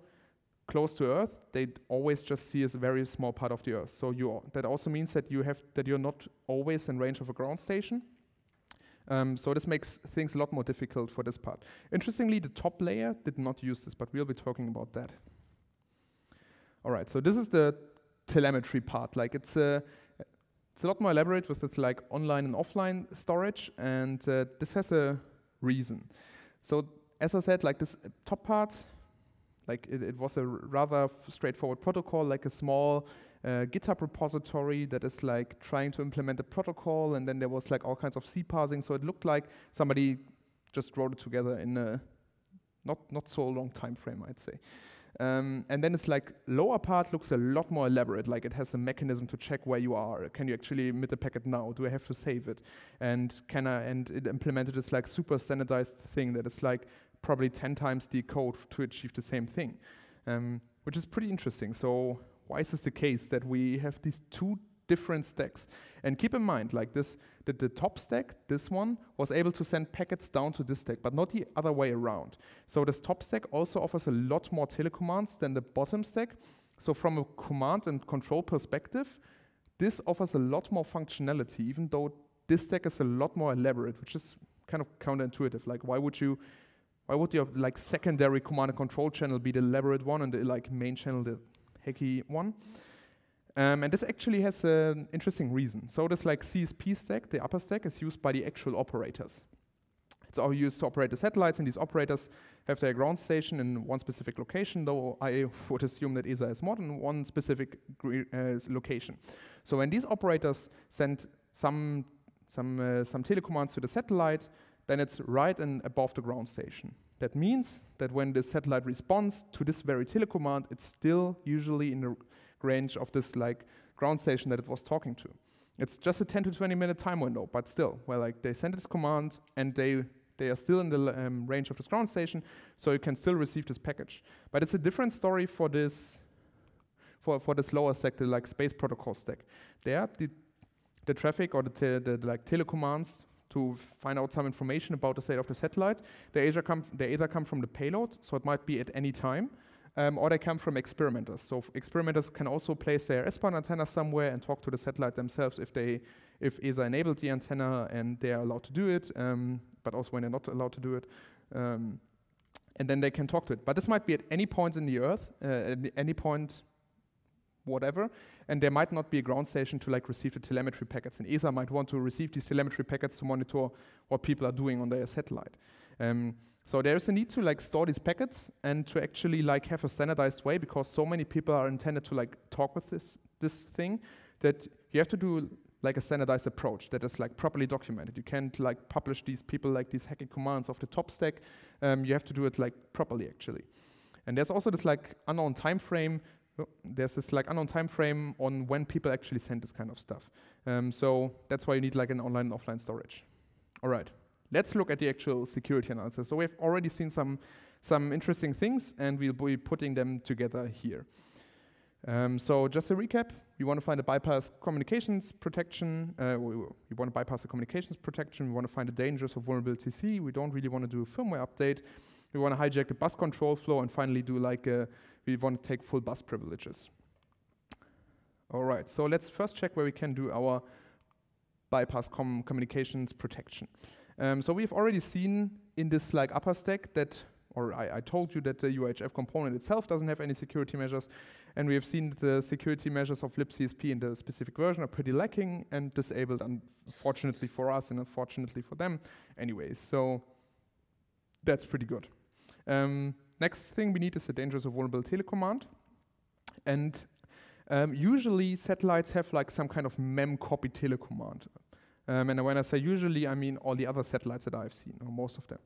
close to Earth, they always just see as a very small part of the Earth. So you, that also means that you have that you're not always in range of a ground station. Um, so this makes things a lot more difficult for this part. Interestingly, the top layer did not use this, but we'll be talking about that. All right, so this is the telemetry part. Like it's a, it's a lot more elaborate with its like online and offline storage, and uh, this has a reason. So as I said, like this top part, like it, it was a rather straightforward protocol, like a small uh, GitHub repository that is like trying to implement a protocol, and then there was like all kinds of C parsing. So it looked like somebody just wrote it together in a not not so long time frame, I'd say. Um, and then it's like lower part looks a lot more elaborate, like it has a mechanism to check where you are. Can you actually emit a packet now? Do I have to save it? And can I, and it implemented this like super standardized thing that is like probably 10 times the code to achieve the same thing, um, which is pretty interesting. So why is this the case that we have these two different stacks? And keep in mind, like this, that the top stack, this one, was able to send packets down to this stack, but not the other way around. So this top stack also offers a lot more telecommands than the bottom stack. So from a command and control perspective, this offers a lot more functionality, even though this stack is a lot more elaborate, which is kind of counterintuitive. Like, why would you why would your like secondary command and control channel be the elaborate one and the like main channel the hacky one? Um, and this actually has an interesting reason. So this like CSP stack, the upper stack, is used by the actual operators. It's all used to operate the satellites, and these operators have their ground station in one specific location, though I would assume that ESA has more than one specific uh, location. So when these operators send some, some, uh, some telecommands to the satellite, then it's right and above the ground station. That means that when the satellite responds to this very telecommand, it's still usually in the range of this like ground station that it was talking to. It's just a 10 to 20 minute time window, but still, where like they send this command and they they are still in the um, range of this ground station, so you can still receive this package. But it's a different story for this for, for this lower the like space protocol stack. There, the, the traffic or the, the, the like telecommands to find out some information about the state of the satellite. They either come, they either come from the payload, so it might be at any time, um, or they come from experimenters. So experimenters can also place their S-band antenna somewhere and talk to the satellite themselves if they, if ESA enabled the antenna and they are allowed to do it, um, but also when they're not allowed to do it. Um, and then they can talk to it. But this might be at any point in the Earth, uh, at any point whatever, and there might not be a ground station to like receive the telemetry packets. And ESA might want to receive these telemetry packets to monitor what people are doing on their satellite. Um, so there's a need to like store these packets and to actually like have a standardized way because so many people are intended to like talk with this this thing that you have to do like a standardized approach that is like properly documented. You can't like publish these people like these hacking commands off the top stack. Um, you have to do it like properly actually. And there's also this like unknown time frame there's this like unknown time frame on when people actually send this kind of stuff. Um, so that's why you need like an online and offline storage. All right, let's look at the actual security analysis. So we've already seen some, some interesting things and we'll be putting them together here. Um, so just a recap, we want to find a bypass communications protection. Uh, want to bypass the communications protection. We want to find the dangers of vulnerability C. We don't really want to do a firmware update. We want to hijack the bus control flow and finally do like a we want to take full bus privileges. All right, so let's first check where we can do our bypass com communications protection. Um, so we've already seen in this like upper stack that, or I, I, told you that the UHF component itself doesn't have any security measures, and we have seen that the security measures of libcsp in the specific version are pretty lacking and disabled, unfortunately for us and unfortunately for them anyways. So that's pretty good. Um, Next thing we need is a dangerous or vulnerable telecommand. And um, usually satellites have like some kind of mem copy telecommand. Um, and when I say usually, I mean all the other satellites that I've seen, or most of them.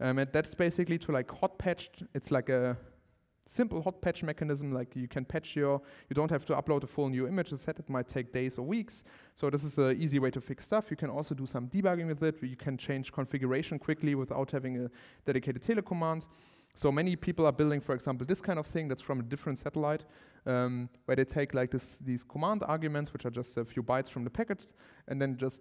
Um, and that's basically to like hot patch. It's like a simple hot patch mechanism. Like you can patch your, you don't have to upload a full new image set. It might take days or weeks. So this is an easy way to fix stuff. You can also do some debugging with it. You can change configuration quickly without having a dedicated telecommand. So many people are building, for example, this kind of thing that's from a different satellite, um, where they take like this, these command arguments, which are just a few bytes from the packets, and then just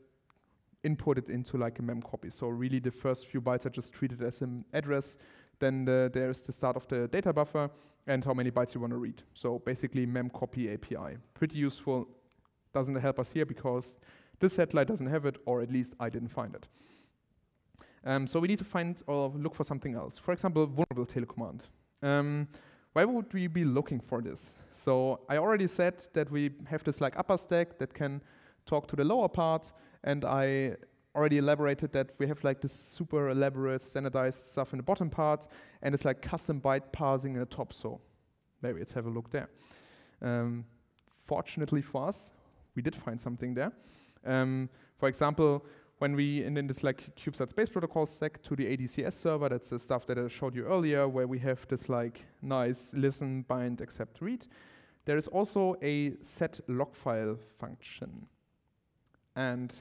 input it into like a mem copy. So really the first few bytes are just treated as an address then the, there's the start of the data buffer and how many bytes you want to read. So basically mem copy API. Pretty useful. Doesn't help us here because this satellite doesn't have it, or at least I didn't find it. Um, so we need to find or look for something else. For example, vulnerable telecommand. Um, why would we be looking for this? So I already said that we have this like upper stack that can talk to the lower part, and I already elaborated that we have like this super elaborate standardized stuff in the bottom part, and it's like custom byte parsing in the top. So maybe let's have a look there. Um, fortunately for us, we did find something there. Um, for example, when we in, in this like CubeSat space protocol stack to the ADCS server, that's the stuff that I showed you earlier, where we have this like nice listen, bind, accept, read. There is also a set log file function. And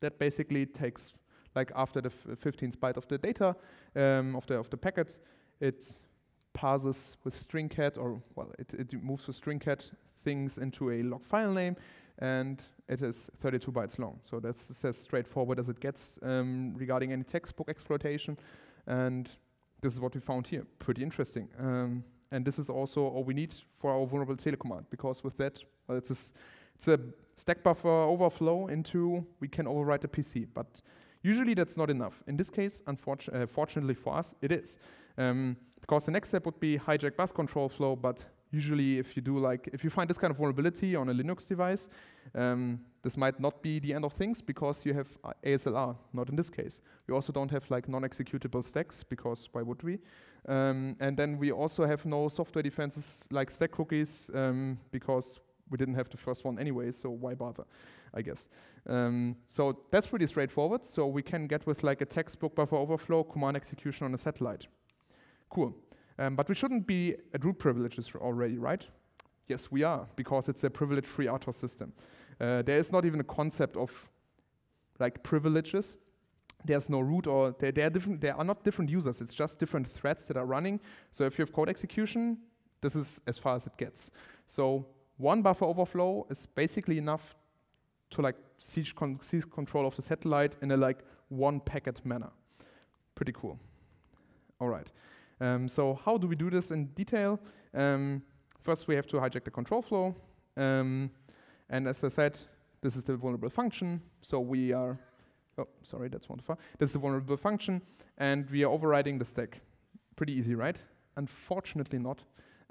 that basically takes, like after the 15th byte of the data, um, of, the, of the packet, it parses with stringcat, or well, it, it moves with stringcat things into a log file name, and it is 32 bytes long. So that's as straightforward as it gets um, regarding any textbook exploitation. And this is what we found here. Pretty interesting. Um, and this is also all we need for our vulnerable telecommand, because with that, well, it's, a, it's a stack buffer overflow into we can overwrite the PC. But usually that's not enough. In this case, unfortunately uh, for us, it is. Um, because the next step would be hijack bus control flow, but usually if you do like, if you find this kind of vulnerability on a Linux device, um, this might not be the end of things because you have ASLR, not in this case. We also don't have like non-executable stacks because why would we? Um, and then we also have no software defenses like stack cookies um, because we didn't have the first one anyway, so why bother, I guess. Um, so that's pretty straightforward. So we can get with like a textbook buffer overflow, command execution on a satellite. Cool. Um, but we shouldn't be at root privileges already, right? Yes, we are, because it's a privilege-free RTOS system. Uh, there is not even a concept of like privileges. There's no root or there, there, are different, there are not different users, it's just different threads that are running. So if you have code execution, this is as far as it gets. So one buffer overflow is basically enough to like con seize control of the satellite in a like one packet manner. Pretty cool. All right. Um, so how do we do this in detail? Um, first, we have to hijack the control flow. Um, and as I said, this is the vulnerable function. So we are, oh, sorry, that's one far. This is the vulnerable function, and we are overriding the stack. Pretty easy, right? Unfortunately not,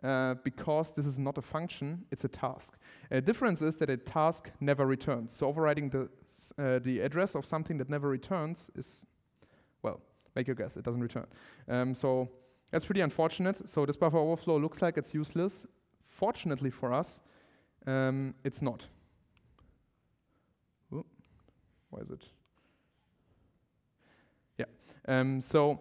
uh, because this is not a function, it's a task. A difference is that a task never returns. So overriding the, uh, the address of something that never returns is, well, make your guess, it doesn't return. Um, so that's pretty unfortunate. So this buffer overflow looks like it's useless. Fortunately for us, um, it's not. Why is it? Yeah. Um, so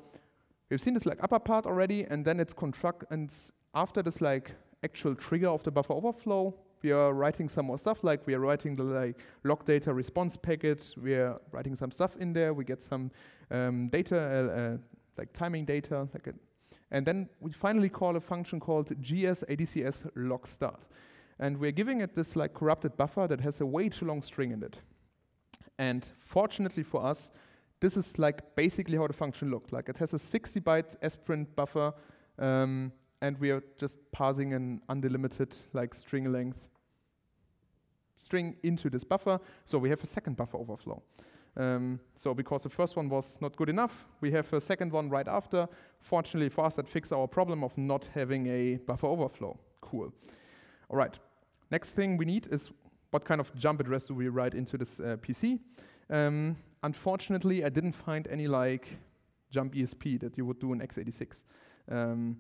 we've seen this like upper part already, and then it's construct. And after this like actual trigger of the buffer overflow, we are writing some more stuff. Like we are writing the like log data response packet. We are writing some stuff in there. We get some um, data, uh, uh, like timing data, like a and then we finally call a function called gs log start. And we're giving it this like corrupted buffer that has a way too long string in it. And fortunately for us, this is like basically how the function looked. Like it has a 60 byte sprint buffer, um, and we are just passing an undelimited like string length string into this buffer. So we have a second buffer overflow. Um, so because the first one was not good enough, we have a second one right after. Fortunately for us, that fixed our problem of not having a buffer overflow. Cool. All right. Next thing we need is what kind of jump address do we write into this uh, PC? Um, unfortunately, I didn't find any like jump ESP that you would do in x86. Um,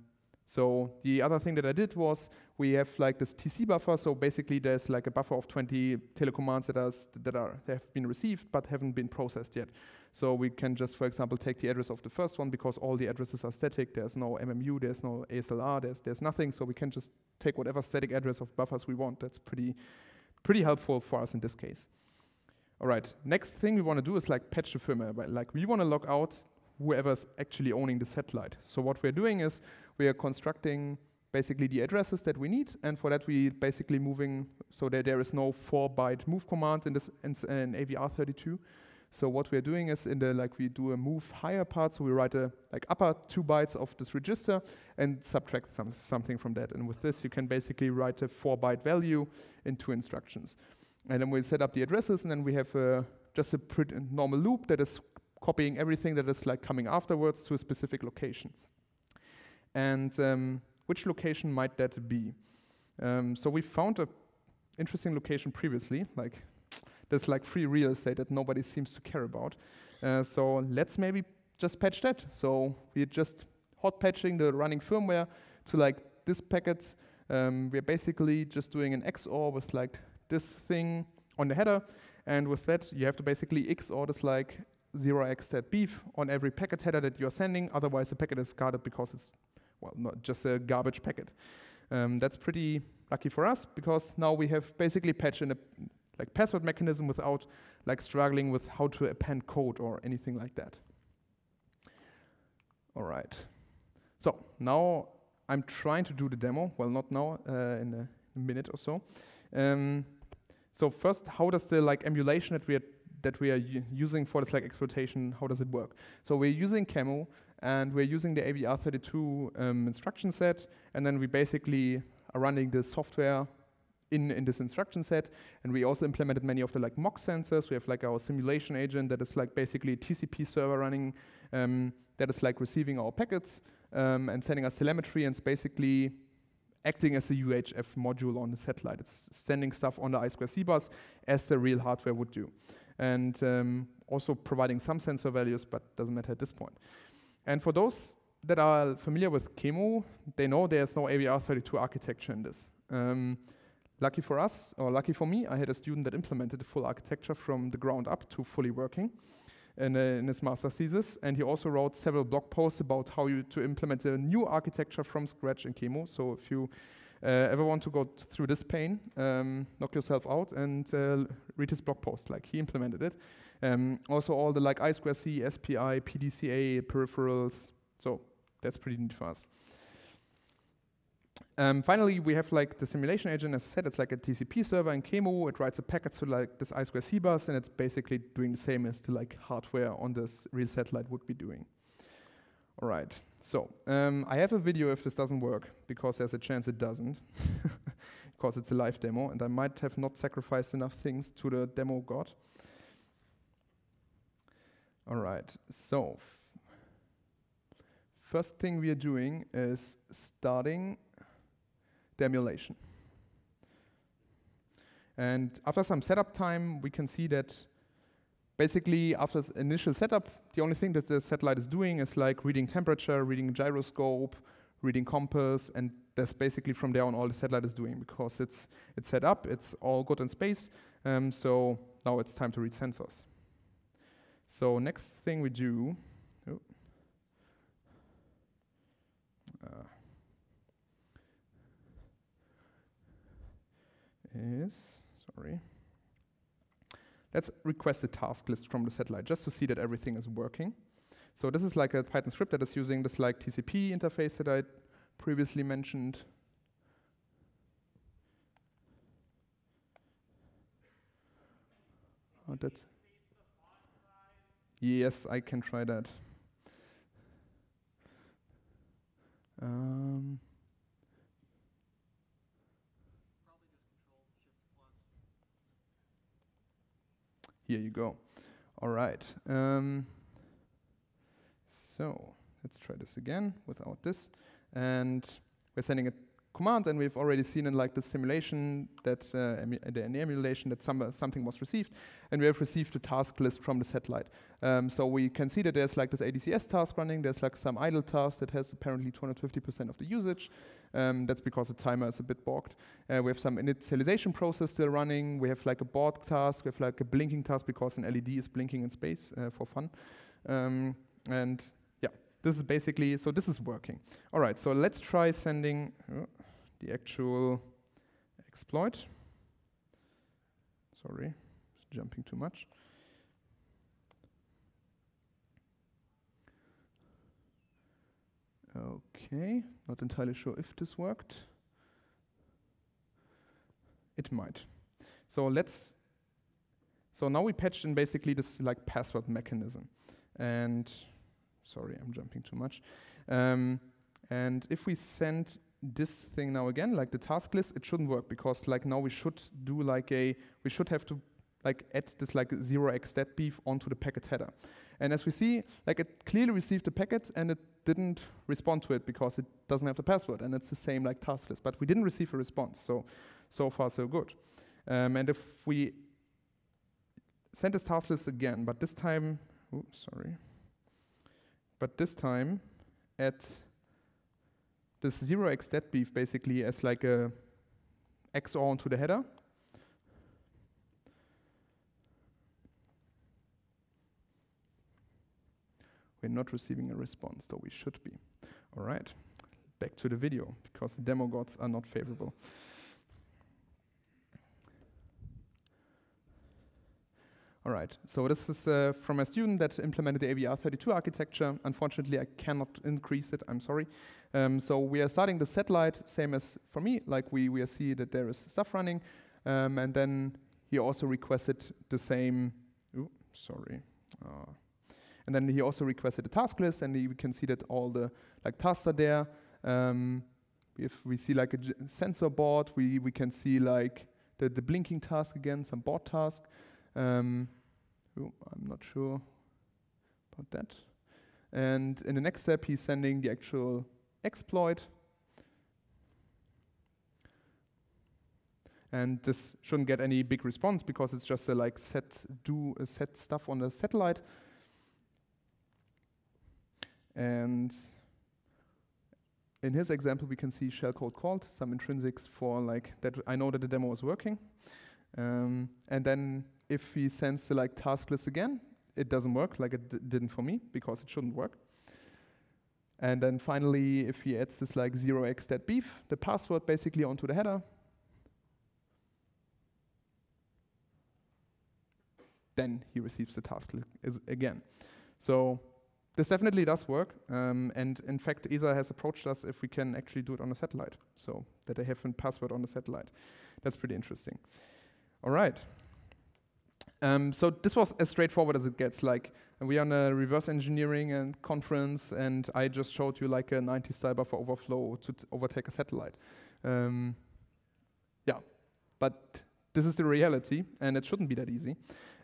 so the other thing that I did was we have like this TC buffer. So basically, there's like a buffer of 20 telecommands that are that are have been received but haven't been processed yet. So we can just, for example, take the address of the first one because all the addresses are static. There's no MMU, there's no ASLR, there's there's nothing. So we can just take whatever static address of buffers we want. That's pretty pretty helpful for us in this case. All right. Next thing we want to do is like patch the firmware. Like we want to log out whoever's actually owning the satellite. So what we're doing is we are constructing basically the addresses that we need, and for that we basically moving so that there is no 4 byte move command in this in, in AVR32. So what we are doing is in the like we do a move higher part. So we write a like upper two bytes of this register and subtract some, something from that. And with this, you can basically write a four byte value in two instructions. And then we set up the addresses, and then we have uh, just a normal loop that is copying everything that is like coming afterwards to a specific location. And um, which location might that be? Um, so we found a interesting location previously, like there's like free real estate that nobody seems to care about. Uh, so let's maybe just patch that. So we're just hot patching the running firmware to like this packet. Um, we're basically just doing an XOR with like this thing on the header. And with that, you have to basically XOR this like 0x that beef on every packet header that you're sending. Otherwise, the packet is guarded because it's, well, not just a garbage packet. Um, that's pretty lucky for us because now we have basically patched in a like password mechanism without like struggling with how to append code or anything like that. All right. So now I'm trying to do the demo. Well, not now, uh, in a minute or so. Um, so first, how does the like emulation that we are that we are using for the Slack exploitation, how does it work? So we're using Camo, and we're using the AVR32 um, instruction set, and then we basically are running the software in, in this instruction set. And we also implemented many of the like mock sensors. We have like our simulation agent that is like basically a TCP server running um, that is like receiving our packets um, and sending us telemetry and it's basically acting as a UHF module on the satellite. It's sending stuff on the I2C bus as the real hardware would do. And um, also providing some sensor values, but doesn't matter at this point. And for those that are familiar with Camo, they know there's no AVR32 architecture in this. Um, Lucky for us, or lucky for me, I had a student that implemented the full architecture from the ground up to fully working in, in his master thesis. And he also wrote several blog posts about how you to implement a new architecture from scratch in Camo. So if you uh, ever want to go through this pain, um, knock yourself out and uh, read his blog post. Like he implemented it. Um, also all the like I2C, SPI, PDCA peripherals. So that's pretty neat for us. Um, finally, we have like the simulation agent. As I said, it's like a TCP server in Camo. It writes a packet to like this I2C bus, and it's basically doing the same as the like hardware on this real satellite would be doing. All right. So um, I have a video if this doesn't work, because there's a chance it doesn't, because it's a live demo, and I might have not sacrificed enough things to the demo god. All right. So first thing we are doing is starting the emulation. And after some setup time, we can see that basically after initial setup, the only thing that the satellite is doing is like reading temperature, reading gyroscope, reading compass, and that's basically from there on all the satellite is doing because it's it's set up, it's all good in space. Um, so now it's time to read sensors. So next thing we do. Oh, uh, is, sorry, let's request a task list from the satellite just to see that everything is working. So this is like a Python script that is using this like TCP interface that I previously mentioned. Oh, that's yes, I can try that. Um, Here you go. All right. Um, so let's try this again without this. And we're sending a command, and we've already seen in like the simulation that uh, the emulation that some, something was received, and we have received a task list from the satellite. Um, so we can see that there's like this ADCS task running. There's like some idle task that has apparently 250% of the usage. Um, that's because the timer is a bit bogged. Uh, we have some initialization process still running. We have like a board task. We have like a blinking task because an LED is blinking in space uh, for fun. Um, and yeah, this is basically, so this is working. All right, so let's try sending uh, the actual exploit. Sorry, jumping too much. Okay, not entirely sure if this worked. It might. So let's So now we patched in basically this like password mechanism. And sorry, I'm jumping too much. Um, and if we send this thing now again, like the task list, it shouldn't work because like now we should do like a, we should have to like add this like 0x beef onto the packet header. And as we see, like it clearly received the packet and it didn't respond to it because it doesn't have the password and it's the same like task list, but we didn't receive a response. So, so far so good. Um, and if we send this task list again, but this time, oh, sorry, but this time at this 0x beef basically as like a XOR onto the header. We're not receiving a response, though we should be. All right, back to the video, because the demo gods are not favorable. All right, so this is uh, from a student that implemented the AVR32 architecture. Unfortunately, I cannot increase it, I'm sorry. Um, so we are starting the satellite, same as for me, like we, we see that there is stuff running. Um, and then he also requested the same, ooh, sorry. Uh, and then he also requested a task list, and we can see that all the like tasks are there. Um, if we see like a sensor board, we, we can see like the, the blinking task again, some board task. Um, oh, I'm not sure about that. And in the next step, he's sending the actual exploit. And this shouldn't get any big response because it's just a like set do a set stuff on the satellite. And in his example, we can see shellcode called, some intrinsics for like that I know that the demo is working. Um, and then if he sends the like task list again, it doesn't work like it didn't for me because it shouldn't work. And then finally, if he adds this like 0x beef, the password basically onto the header, then he receives the task again. So this definitely does work. Um, and in fact, ESA has approached us if we can actually do it on a satellite, so that they have a password on the satellite. That's pretty interesting. All right. Um, so this was as straightforward as it gets. Like we are on a reverse engineering and conference, and I just showed you like a 90 style buffer overflow to overtake a satellite. Um, yeah, but this is the reality, and it shouldn't be that easy.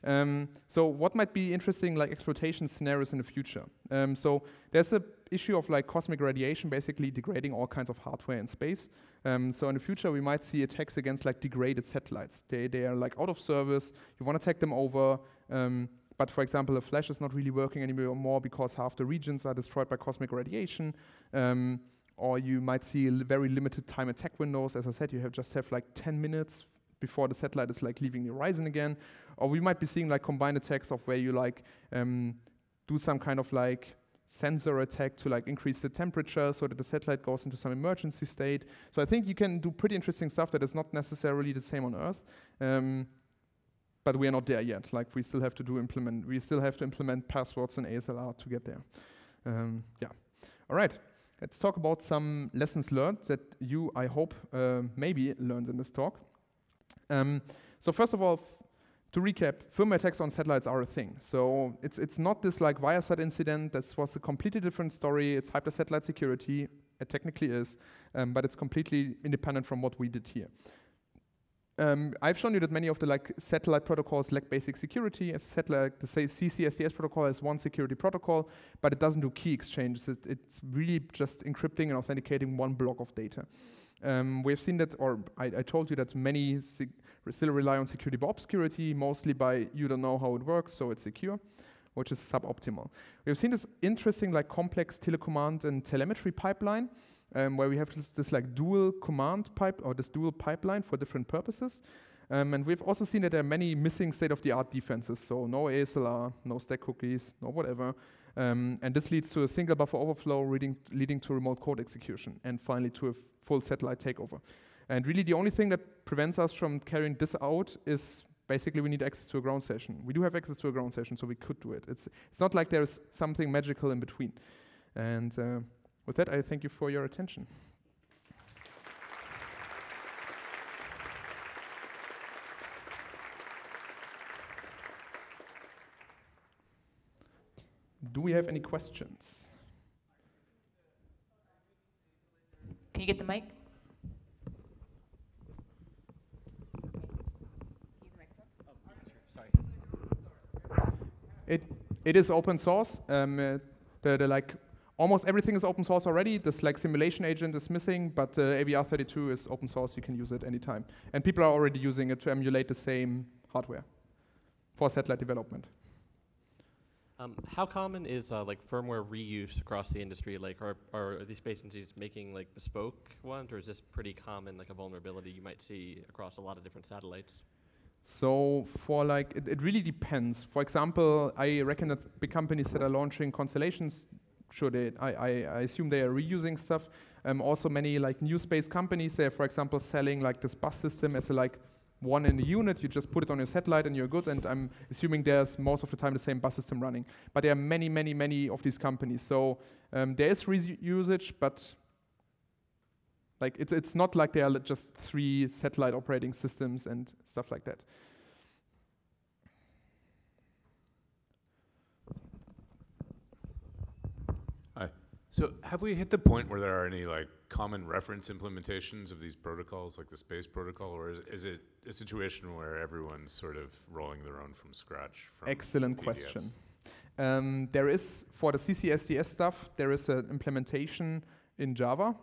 Um, so what might be interesting like exploitation scenarios in the future? Um, so there's a issue of like cosmic radiation basically degrading all kinds of hardware in space. Um, so in the future we might see attacks against like degraded satellites. They, they are like out of service, you want to take them over, um, but for example a flash is not really working anymore because half the regions are destroyed by cosmic radiation. Um, or you might see very limited time attack windows. As I said, you have just have like 10 minutes before the satellite is like leaving the horizon again. Or we might be seeing like combined attacks of where you like um, do some kind of like sensor attack to like increase the temperature so that the satellite goes into some emergency state. So I think you can do pretty interesting stuff that is not necessarily the same on Earth. Um, but we are not there yet. Like we still have to do implement, we still have to implement passwords and ASLR to get there. Um, yeah. All right. Let's talk about some lessons learned that you, I hope, uh, maybe learned in this talk. Um, so first of all, to recap, firmware attacks on satellites are a thing. So it's, it's not this like Viasat incident. This was a completely different story. It's hyper-satellite security. It technically is, um, but it's completely independent from what we did here. Um, I've shown you that many of the like satellite protocols lack basic security. As satellite, the say CCSDS protocol has one security protocol, but it doesn't do key exchanges. It, it's really just encrypting and authenticating one block of data. Um, we've seen that, or I, I told you that many still rely on security by obscurity, mostly by you don't know how it works, so it's secure, which is suboptimal. We've seen this interesting, like complex telecommand and telemetry pipeline, um, where we have this, this, like dual command pipe or this dual pipeline for different purposes. Um, and we've also seen that there are many missing state-of-the-art defenses, so no ASLR, no stack cookies, no whatever. Um, and this leads to a single buffer overflow leading, leading to remote code execution, and finally to a full satellite takeover. And really the only thing that prevents us from carrying this out is basically we need access to a ground station. We do have access to a ground station, so we could do it. It's, it's not like there's something magical in between. And uh, with that, I thank you for your attention. Do we have any questions? Can you get the mic? It, it is open source. Um, uh, the, the like almost everything is open source already. This like simulation agent is missing, but uh, AVR32 is open source. You can use it anytime, and people are already using it to emulate the same hardware for satellite development. Um, how common is uh, like firmware reuse across the industry? Like, are, are these space agencies making like bespoke ones, or is this pretty common, like a vulnerability you might see across a lot of different satellites? So for like, it, it really depends. For example, I reckon that big companies that are launching constellations, sure, they, I, I, I assume they are reusing stuff. Um, also many like new space companies, they're for example selling like this bus system as a like one in a unit, you just put it on your satellite and you're good. And I'm assuming there's most of the time the same bus system running. But there are many, many, many of these companies. So um, there is reusage, but like it's it's not like there are just three satellite operating systems and stuff like that. So have we hit the point where there are any like common reference implementations of these protocols, like the space protocol, or is, is it a situation where everyone's sort of rolling their own from scratch? From Excellent PDFs? question. Um, there is, for the CCSDS stuff, there is an implementation in Java,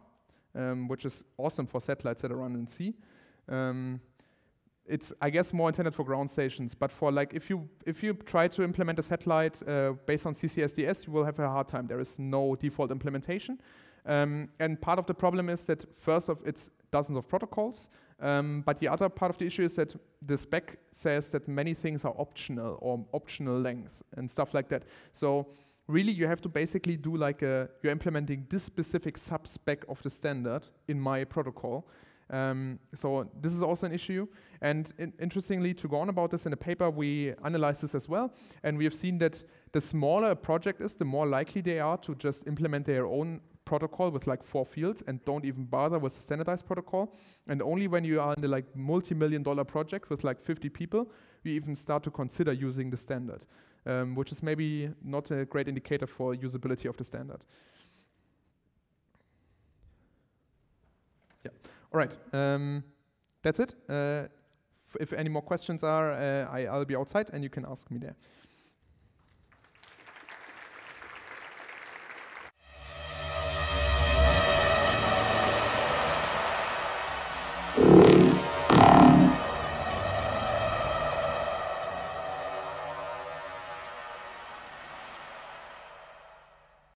um, which is awesome for satellites that are run in C. Um, it's, I guess, more intended for ground stations, but for like, if you if you try to implement a satellite uh, based on CCSDS, you will have a hard time. There is no default implementation. Um, and part of the problem is that first of it's dozens of protocols, um, but the other part of the issue is that the spec says that many things are optional or optional length and stuff like that. So really you have to basically do like a, you're implementing this specific sub-spec of the standard in my protocol. Um, so this is also an issue. And in interestingly, to go on about this in a paper, we analyzed this as well. And we have seen that the smaller a project is, the more likely they are to just implement their own protocol with like four fields and don't even bother with the standardized protocol. And only when you are in the like multi-million dollar project with like 50 people, you even start to consider using the standard, um, which is maybe not a great indicator for usability of the standard. Yeah. All right. Um, that's it. Uh, if any more questions are, uh, I, I'll be outside and you can ask me there.